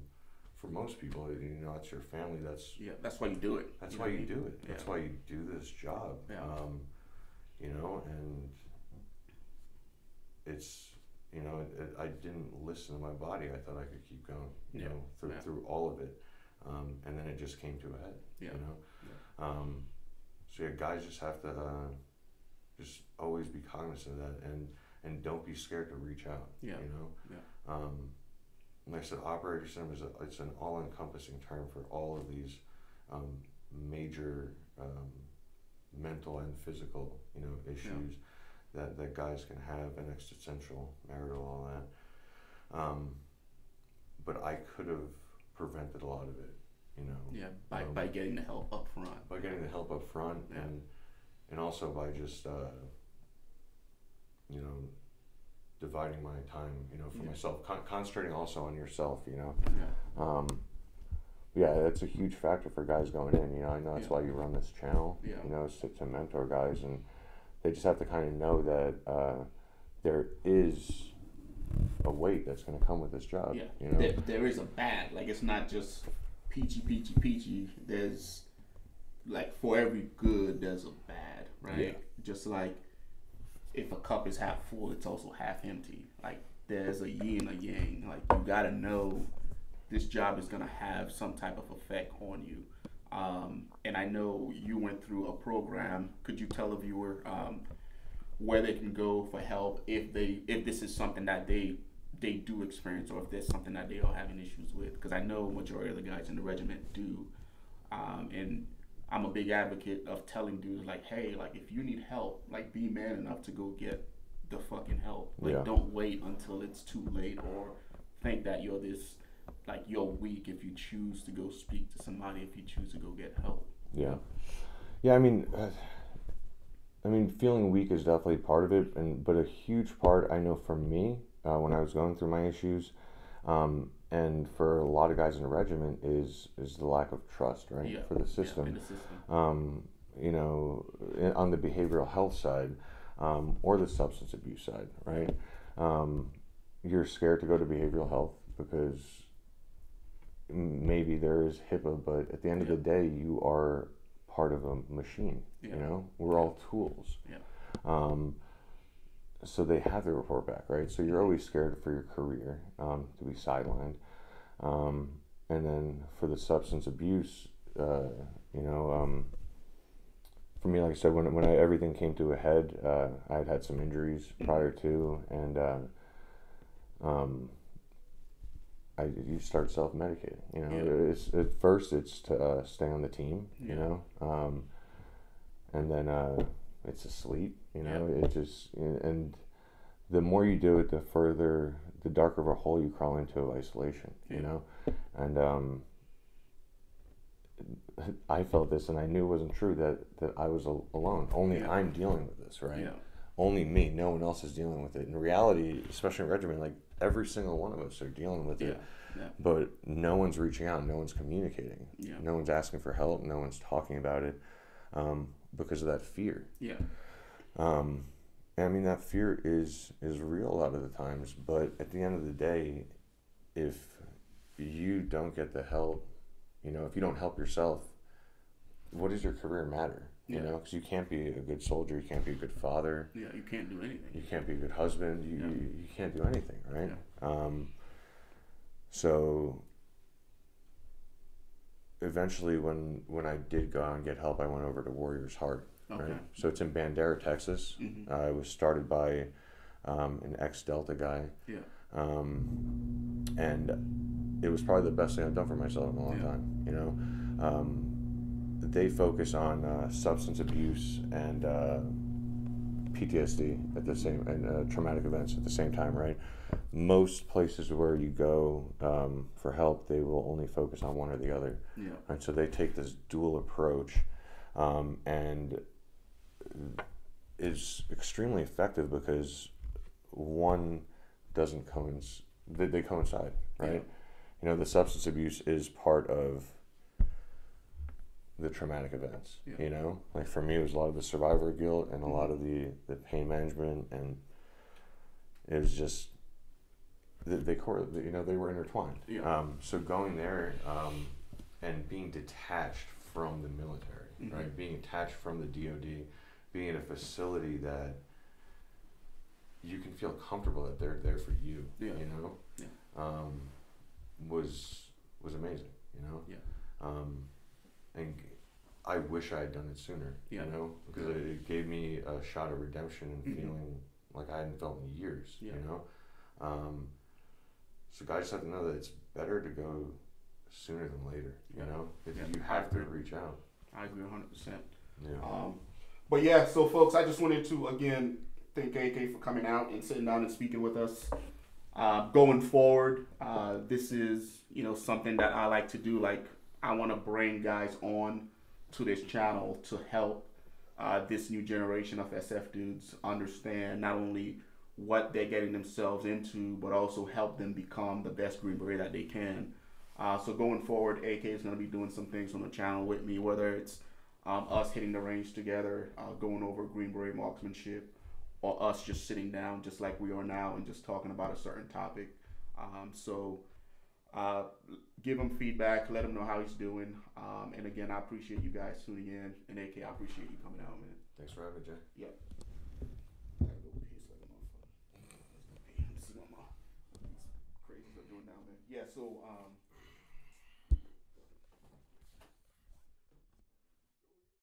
for most people, you know, that's your family. That's Yeah. That's why you do it. that's know why you do it. That's Yeah. why you do this job. Yeah. Um, you know, and it's you know, it, it, I didn't listen to my body. I thought I could keep going. You Yeah. know, through Yeah. through all of it, um, and then it just came to a head. Yeah. You know, um, so yeah, guys just have to uh, just always be cognizant of that, and and don't be scared to reach out. Yeah. You know. Yeah. Um, like I said, operator syndrome is a, it's an all-encompassing term for all of these um, major um, mental and physical, you know, issues that, that guys can have, an existential, marital, all that. Um, but I could have prevented a lot of it, you know, Yeah. By, Um, by getting the help up front. by getting the help up front, Yeah. and and also by just uh, you know dividing my time, you know, for Yeah. myself, con- concentrating also on yourself, you know. Yeah. Um, yeah, that's a huge factor for guys going in. You know, I know that's why you run this channel. Yeah. You know, is to, to mentor guys, and they just have to kind of know that uh, there is a weight that's going to come with this job. Yeah. You know. There, there is a bad. Like it's not just peachy, peachy, peachy. There's like for every good, there's a bad, right? Yeah. Just like if a cup is half full, it's also half empty. Like there's a yin and a yang. Like you gotta know this job is gonna have some type of effect on you. Um, and I know you went through a program. Could you tell the viewer um, where they can go for help if they if this is something that they they do experience or if there's something that they are having issues with? Because I know majority of the guys in the regiment do, um, and I'm a big advocate of telling dudes like, hey, like if you need help, like be man enough to go get the fucking help. Like Yeah. don't wait until it's too late or think that you're this like you're weak if you choose to go speak to somebody if you choose to go get help. Yeah, yeah. I mean, uh, I mean, feeling weak is definitely part of it, and but a huge part I know for me uh, when I was going through my issues, um, and for a lot of guys in the regiment is is the lack of trust, right, Yeah. for the system. in the system. Um, you know, on the behavioral health side, um, or the substance abuse side, right? Um, you're scared to go to behavioral health because maybe there is HIPAA, but at the end of the day, you are part of a machine. Yeah. You know, we're all tools. Yeah. Um, so they have to report back, right? So you're always scared for your career um, to be sidelined. Um, and then for the substance abuse, uh, you know, um, for me, like I said, when, when I, everything came to a head, uh, I had had some injuries prior to, and uh, um, I you start self medicating. You know, Yeah. it's at first it's to uh, stay on the team. Yeah. You know, um, and then uh, it's to sleep. You know, it just and the more you do it, the further, the darker of a hole you crawl into of isolation. Yeah. You know, and um, [laughs] I felt this, and I knew it wasn't true that that I was alone. Only Yeah. I'm dealing with this, right? Yeah. Only me. No one else is dealing with it. In reality, especially in regiment, like every single one of us are dealing with it, Yeah. but no one's reaching out. No one's communicating. Yeah. No one's asking for help. No one's talking about it um, because of that fear. Yeah. Um, I mean that fear is is real a lot of the times, but at the end of the day, if you don't get the help, you know, if you don't help yourself, what does your career matter? You Yeah. know, because you can't be a good soldier, you can't be a good father, Yeah. You can't do anything. you can't be a good husband, you Yeah. you, you can't do anything, right? Yeah. Um, so eventually, when when I did go out and get help, I went over to Warriors Heart Okay. right? So it's in Bandera, Texas. Mhm. Uh, it was started by um, an ex Delta guy, Yeah. um, and it was probably the best thing I've done for myself in a long Yeah. time. You know, um, they focus on uh, substance abuse and uh, PTSD at the same and uh, traumatic events at the same time, right? Most places where you go um, for help, they will only focus on one or the other, Yeah. right? So they take this dual approach, um, and is extremely effective because one doesn't coincide; they, they coincide, right? Yeah. You know, the substance abuse is part of the traumatic events. Yeah. You know, like for me, it was a lot of the survivor guilt and a lot of the the pain management, and it was just they, they you know they were intertwined. Yeah. Um, so going there um, and being detached from the military, Mhm. right? Being attached from the DoD, being in a facility that you can feel comfortable that they're there for you. Yeah. You know. Yeah. Um, was was amazing. You know. Yeah. Um, and I wish I had done it sooner. Yeah. You know, because it, it gave me a shot of redemption and Mhm. feeling like I hadn't felt in years. Yeah. You know. Um, so guys have to know that it's better to go sooner than later. Yeah. You know, if Yeah. you have to reach out. I agree 100%. Yeah. Um, but yeah, so folks, I just wanted to again thank AK for coming out and sitting down and speaking with us. Uh, going forward, uh, this is you know something that I like to do. Like I want to bring guys on to this channel to help uh, this new generation of SF dudes understand not only what they're getting themselves into, but also help them become the best Green Beret that they can. Uh, so going forward, AK is going to be doing some things on the channel with me, whether it's um, us hitting the range together, uh, going over Green Beret marksmanship, or us just sitting down just like we are now and just talking about a certain topic. Um, so uh, give him feedback, let him know how he's doing. Um, and again, I appreciate you guys tuning in. And AK, I appreciate you coming out, man. Thanks for having me, Jay. Yep. I gotta go piss like a motherfucker. Let's see what my these crazies are doing down there. Yeah, so um,